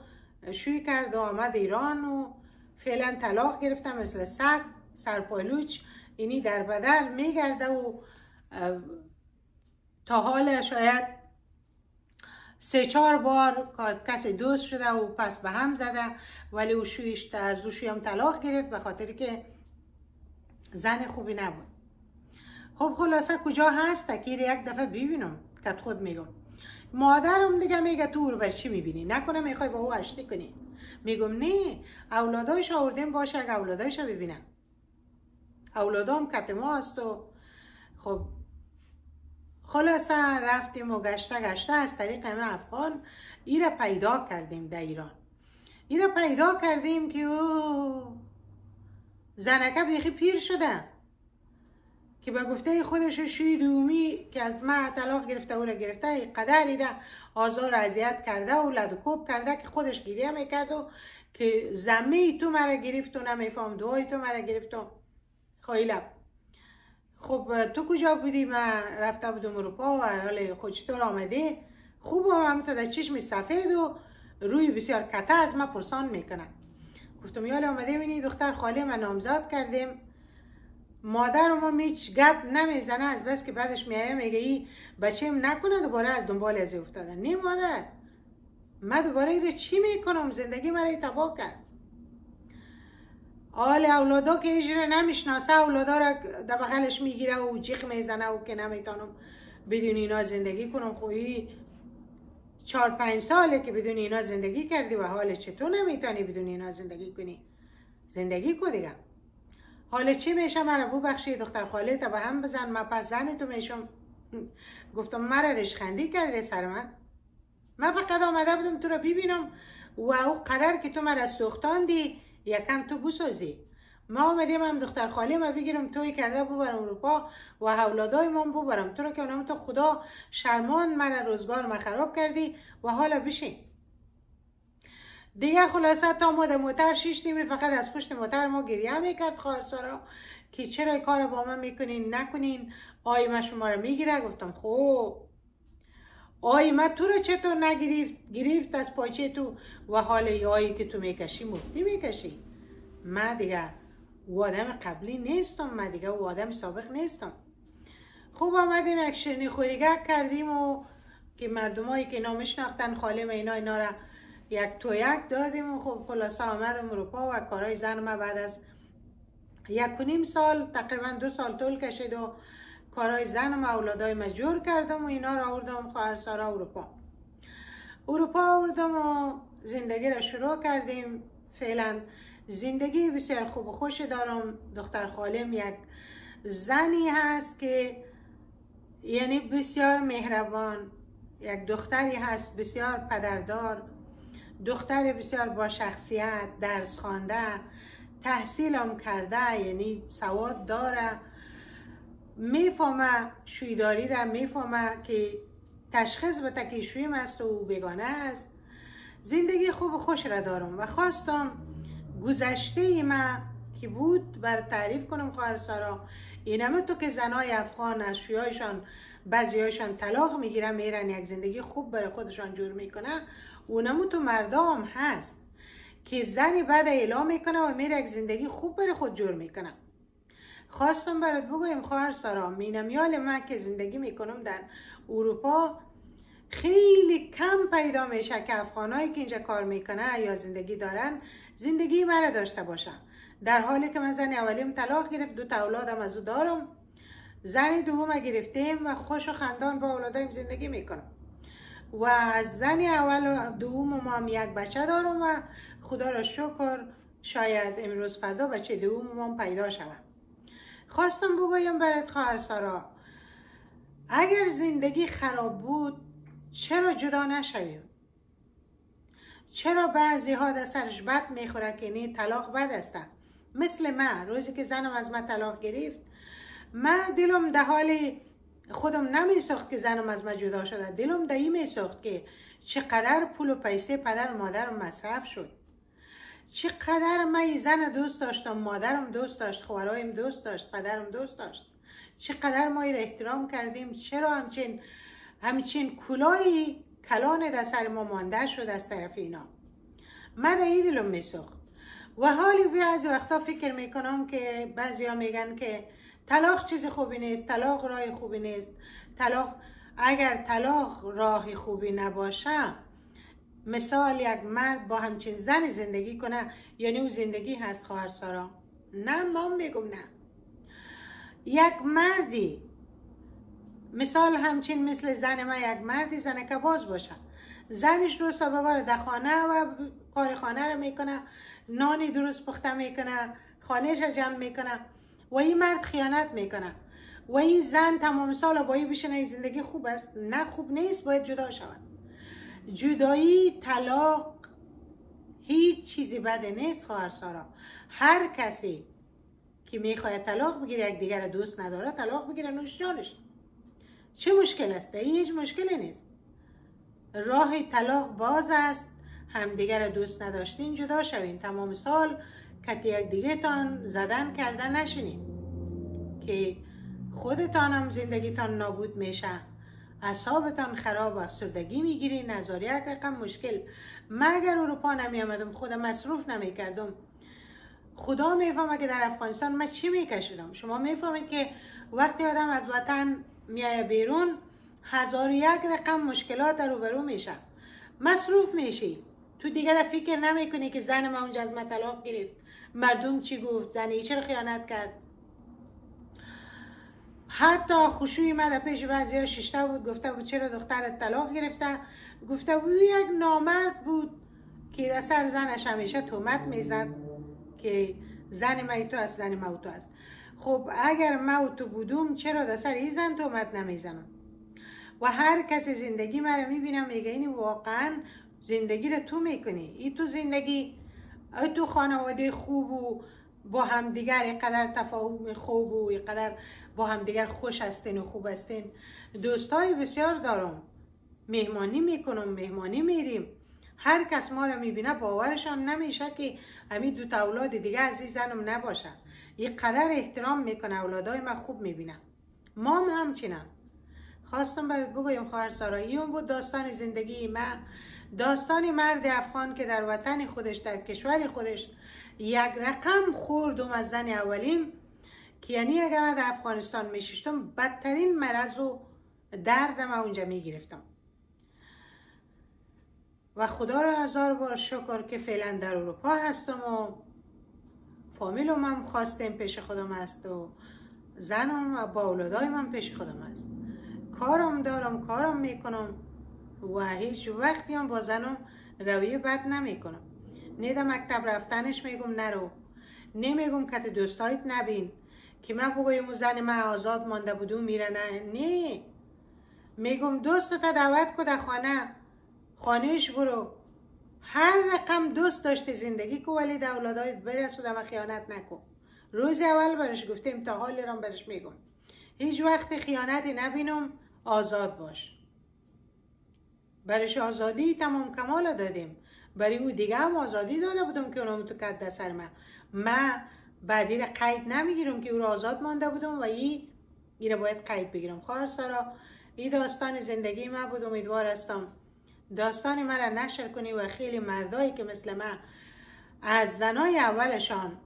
شوی کرد و آمد ایران و فعلا طلاق گرفتم مثل سگ. سرپالوچ اینی در بدر میگرده و تا حال شاید سه چهار بار کسی دوست شده و پس به هم زده ولی او شویش از او هم طلاق گرفت به خاطر که زن خوبی نبود. خب خلاصه کجا هست؟ تکیر یک دفعه ببینم کت خود میگم. مادرم دیگه میگه تو رو چی می‌بینی. نکنه می‌خوای با او اشتی کنی. میگم نه اولادایش آوردیم باشه اگه اولادایش ببینم اولادام کت ما هست و خب خلاصه رفتیم و گشته گشته از طریق همه افغان ای پیدا کردیم در ایران. ای پیدا کردیم که او زنکه بیخی پیر شده. که به گفته خودش شوی دومی که از ما طلاق گرفته او را گرفته قدری را آزار و اذیت کرده و لدوکوب کرده که خودش گریه می‌کرد و که زمه تو مرا گرفت و نمیفهم دوهای تو مرا گرفت و خیلی خب تو کجا بودی؟ من رفته بودم اروپا و حال خود چطور آمده خوب هم همینطور در چشم سفید و روی بسیار کته از من پرسان می‌کنه گفتم یالا آمده بینی دختر خاله من نامزاد کردیم. مادر ما میچ گپ نمی‌زنه. از بس که بعدش میایه میگه ای بچه نکنه دوباره از دنبال از افتاده نه مادر من دوباره ایره چی می‌کنم؟ زندگی مرا تباه کرد. آل اولادا که ایجره نمی‌شناسه اولادا را در بغلش می‌گیره و جیغ می‌زنه و که نمی‌تونم بدون اینا زندگی کنم خویی چهار پنج ساله که بدون اینا زندگی کردی و حال چطور نمی‌تونی بدون اینا زندگی کنی؟ زندگی کو دیگه؟ حالا چی میشه؟ مرا بو بخشی دختر خاله تا به هم بزن. ما پس زن تو میشم. گفتم مرا رشخندی کرده سر من. من فقط آمده بودم تو رو ببینم. و او قدر که تو مرا سوختاندی. یکم تو بسازی ما آمدیم هم دختر خاله ما بگیرم توی کرده ببرم اروپا و اولادای ما ببرم. تو رو که اونم تو خدا شرمان مرا روزگار ما خراب کردی و حالا بشین. دیگه خلاصه تا ما در موتر شیشتیم فقط از پشت موتر ما گریه می‌کرد خواهر که چرا کار با من می‌کنین نکنین. آی ما شما رو می‌گیره. گفتم خوب. آی ما تو رو چطور نگرفت گرفت از پاچه تو و حال آیی که تو می‌کشی مفتی می‌کشی؟ ما دیگه او آدم قبلی نیستم من دیگه او آدم سابق نیستم. خوب آمدیم یک خوریگک کردیم و که مردمایی که نامشناختن خاله اینا اینا را یک تو یک دادیم و خب خلاصه آمدم اروپا و کارهای زن ما بعد از یک و نیم سال تقریبا دو سال طول کشید و کارهای زن و اولادای مجور کردم و اینا را آوردم خواهرسارا اروپا. اروپا آوردم و زندگی را شروع کردیم. فعلا زندگی بسیار خوب و خوش دارم. دختر خالم یک زنی هست که یعنی بسیار مهربان یک دختری هست بسیار پدردار دختر بسیار با شخصیت درس خوانده تحصیلم کرده یعنی سواد داره. می‌فهمه شویداری را می‌فهمه که تشخیص بده که شویم است و بگانه است. زندگی خوب و خوش را دارم و خواستم گذشته ما که بود بر تعریف کنم خواهر سارا اینمه تو که زنای افغان از شویایشان بعضیایشان طلاق می‌گیرن میرن یک زندگی خوب برای خودشان جور می‌کنه اونمو تو مردم هست که زنی بعد اعلام می‌کنه و میره یک زندگی خوب برای خود جور می‌کنه. خواستم برات بگویم خواهر سارا مینمیال من که زندگی می‌کنم در اروپا خیلی کم پیدا میشه که افغانایی که اینجا کار می‌کنه یا زندگی دارن زندگی مرا داشته باشم در حالی که من زن اولیم طلاق گرفت دو تا اولادم از او دارم. زن دوم گرفتیم و خوش و خندان با اولادایم زندگی می‌کنم. و از زن اول و دوم ما هم یک بچه دارم و خدا را شکر شاید امروز فردا بچه دوم پیدا شود. خواستم بگویم برات خواهر سارا اگر زندگی خراب بود چرا جدا نشویم؟ چرا بعضی ها در سرش بد می‌خوره که نی طلاق بد است؟ مثل من روزی که زنم از من طلاق گرفت من دلم در حال خودم نمیساخت که زنم از من جدا شده. دلم این میساخت که چقدر پول و پیسه پدر و مادرم مصرف شد. چقدر من زن دوست داشتم مادرم دوست داشت خورایم دوست داشت پدرم دوست داشت. چقدر ما را احترام کردیم. چرا همچین همچین کلایی کلان در سر ما مانده شد از طرف اینا؟ من در دلم میسوخت. و حالی بعضی وقتا فکر می‌کنم که بعضی ها میگن که طلاق چیز خوبی نیست طلاق راه خوبی نیست. طلاق اگر طلاق راه خوبی نباشه مثال یک مرد با همچین زن زندگی کنه یعنی او زندگی هست خواهر سارا. نه ما بگم نه. یک مردی مثال همچین مثل زن ما یک مردی زن که باز باشه. زنش روز تا بگاره در خانه و کار خانه رو می‌کنه نانی درست پخته می‌کنه خانهش جمع می‌کنه و این مرد خیانت می‌کنه. و این زن تمام سال با این بشنه زندگی خوب است؟ نه خوب نیست باید جدا شود. جدایی طلاق هیچ چیزی بده نیست خواهر سارا. هر کسی که می‌خواید طلاق بگیره یک دیگر دوست نداره طلاق بگیره نوش جانش. چه مشکل است؟ هیچ مشکلی نیست. راه طلاق باز است. همدیگر دوست نداشتین جدا شوین. تمام سال کتی یک دیگه تان زدن کردن نشینین. که خودتان هم زندگیتان نابود میشه. اصابتان خراب افسردگی می‌گیری. نظاری یک رقم مشکل. من اگر اروپا نمی آمدم خودم مصروف نمی کردم خدا می‌فهمه که در افغانستان من چی میکشیدم. شما می‌فهمید که وقتی آدم از وطن میایه بیرون هزار یک رقم مشکلات روبرو میشه. مصروف میشی. تو دیگه در فکر نمی‌کنی که زن ما اونجا از گرفت. مردم چی گفت؟ زن چرا خیانت کرد؟ حتی خوشوی من در پیش بعضی ها ششته بود گفته بود چرا دخترت طلاق گرفته؟ گفته بود یک نامرد بود که در سر زنش همیشه تومت می‌زد که زن ما تو است زن ما تو است. خب اگر ما تو بودم چرا در سر این زن تومت نمی‌زنم؟ و هر کسی زندگی مرا می‌بینم میگه این واقعا زندگی رو تو می‌کنی. ای تو زندگی ای تو خانواده خوب و با همدیگر اینقدر تفاهم خوب و اینقدر با همدیگر خوش هستین و خوب هستین. دوستای بسیار دارم. مهمانی می‌کنم مهمانی میریم. هر کس ما رو می‌بینه باورشان نمیشه که همین دو اولاد دیگه عزیزانم نباشه. یک قدر احترام می‌کنه اولادای من خوب می‌بینه ما هم همچنان. خواستم برات بگویم خواهر سارا اون بود داستان زندگی من داستان مرد افغان که در وطن خودش در کشور خودش یک رقم خوردم از زن اولیم که یعنی اگر من در افغانستان میششتم بدترین مرض و دردم اونجا می‌گرفتم. و خدا را هزار بار شکر که فعلا در اروپا هستم و فامیلم هم خواستیم پیش خودم هست و زنم و با اولادای من پیش خودم هست کارم دارم کارم می‌کنم و هیچ وقتی هم با زنم رویه بد نمی‌کنم. نیده مکتب رفتنش میگم نرو نمیگم که دوستایت نبین. که من بگویم زن من آزاد مانده بودو میره نه؟ نه. میگم دوست تا دعوت کده خانه. خانهش برو. هر رقم دوست داشته زندگی کو ولی اولادایت برسود و خیانت نکن. روز اول برش گفتیم تا حال رام برش میگم. هیچ وقت خیانتی نبینم آزاد باش. برش آزادی تمام کمال دادیم. برای او دیگه هم آزادی داده بودم که اونم تو کد سر من من بعدی را قید نمی‌گیرم که او را آزاد مانده بودم و ای ای را باید قید بگیرم. خواهر سارا این داستان زندگی من بود. امیدوار هستم داستان من را نشر کنی و خیلی مردایی که مثل من از زنای اولشان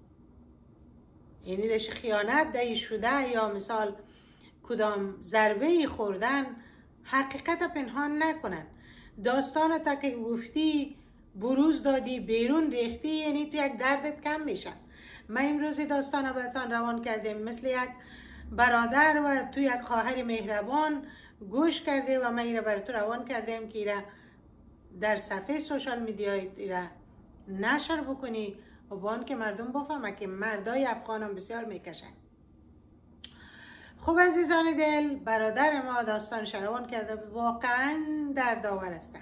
یعنی دش خیانت دهی شده یا مثال کدام ضربه خوردن حقیقت پنهان نکنن. داستان تا که گفتی بروز دادی بیرون ریختی یعنی تو یک دردت کم میشه من امروز داستان براتان روان کردیم. مثل یک برادر و تو یک خواهر مهربان گوش کرده و من ایره برای تو روان کردیم که ایره در صفحه سوشال میدیای ایره نشر بکنی. و با که مردم بفهمه که مردای افغان هم بسیار می‌کشن. خوب عزیزان دل برادر ما داستان روان کرده. واقعا در داور هستم.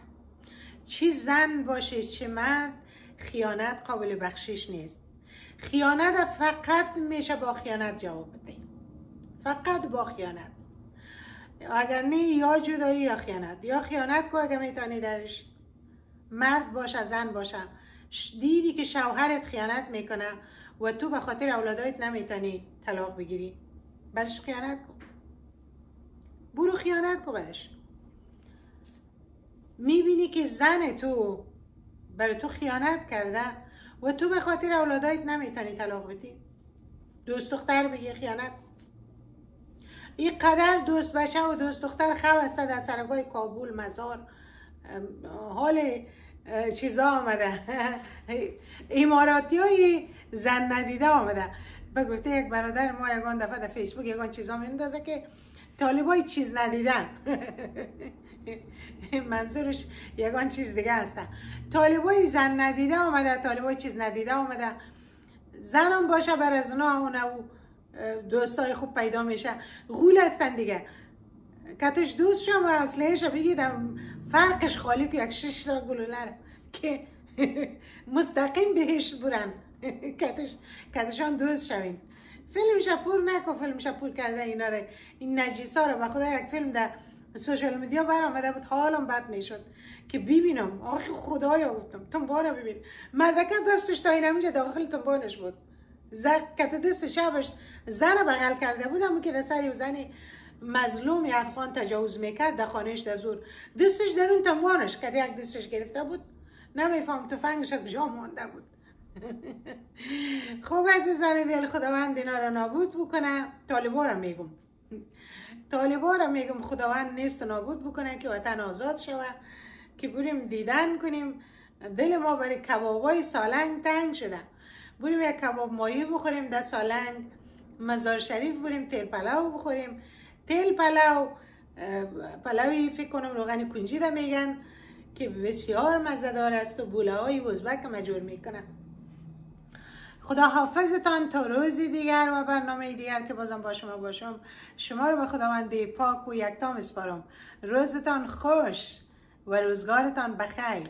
چی زن باشه چه مرد خیانت قابل بخشش نیست. خیانت فقط میشه با خیانت جواب بده. فقط با خیانت. اگر نه یا جدایی یا خیانت. یا خیانت کو اگر می‌تونی درش مرد باشه زن باشه دیدی که شوهرت خیانت می‌کنه و تو به خاطر اولادایت نمی‌تونی طلاق بگیری. برش خیانت کن. برو خیانت کن برش. می‌بینی که زن تو برای تو خیانت کرده و تو به خاطر اولادایت نمی‌تونی طلاق بدی. دوست دختر بگی خیانت. این قدر دوست بشه و دوست دختر خواسته در سرگاه کابل مزار. حال چیزا آمده. اماراتی های زن ندیده آمده. به گفته یک برادر ما یکان دفعه در فیسبوک یکان چیزا میندازه که طالبای چیز ندیدن. منظورش یگان چیز دیگه هستن. طالبای زن ندیده آمده طالبای چیز ندیده آمده زنم باشه بر از اونا اون او دوستای خوب پیدا میشه. غول هستن دیگه. کتش دوست شما اصلهش بگیدم. فرقش خالی که یک شش تا گلوله که مستقیم بهش برن. کتش کتشان دوست شوین فیلم شپور نکن فیلم شپور کرده اینا رو. این نجیسا رو. به خدا یک فیلم در سوشال میدیا برآمده بود. حالم بد می‌شد که ببینم. آخی خدایا گفتم تنبانه ببین. مردکه دستش تا این همینجا داخل تنبانش بود. کت دست شبش زن بغل کرده بود اما که در سری زنی مظلوم افغان تجاوز می‌کرد در خانهش در زور. دستش در اون تنبانش که یک دستش گرفته بود. نمیفهم تفنگش کجا مانده بود. خب عزیزان دل خداوند اینا را نابود بکنه. طالبا را میگم. طالبا را میگم خداوند نیست نابود بکنه که وطن آزاد شوه که بریم دیدن کنیم. دل ما برای کبابای سالنگ تنگ شده. بریم یک کباب ماهی بخوریم در سالنگ مزار شریف بریم تیل پلاو بخوریم. تیل پلاو پلاوی فکر کنم روغن کنجی میگن که بسیار مزدار است و بوله های بزبک مجور می‌کنه خدا حافظتان تا روزی دیگر و برنامه دیگر که بازم با شما باشم. شما رو به خداوندی پاک و یکتا میسپارم. روزتان خوش و روزگارتان بخیر.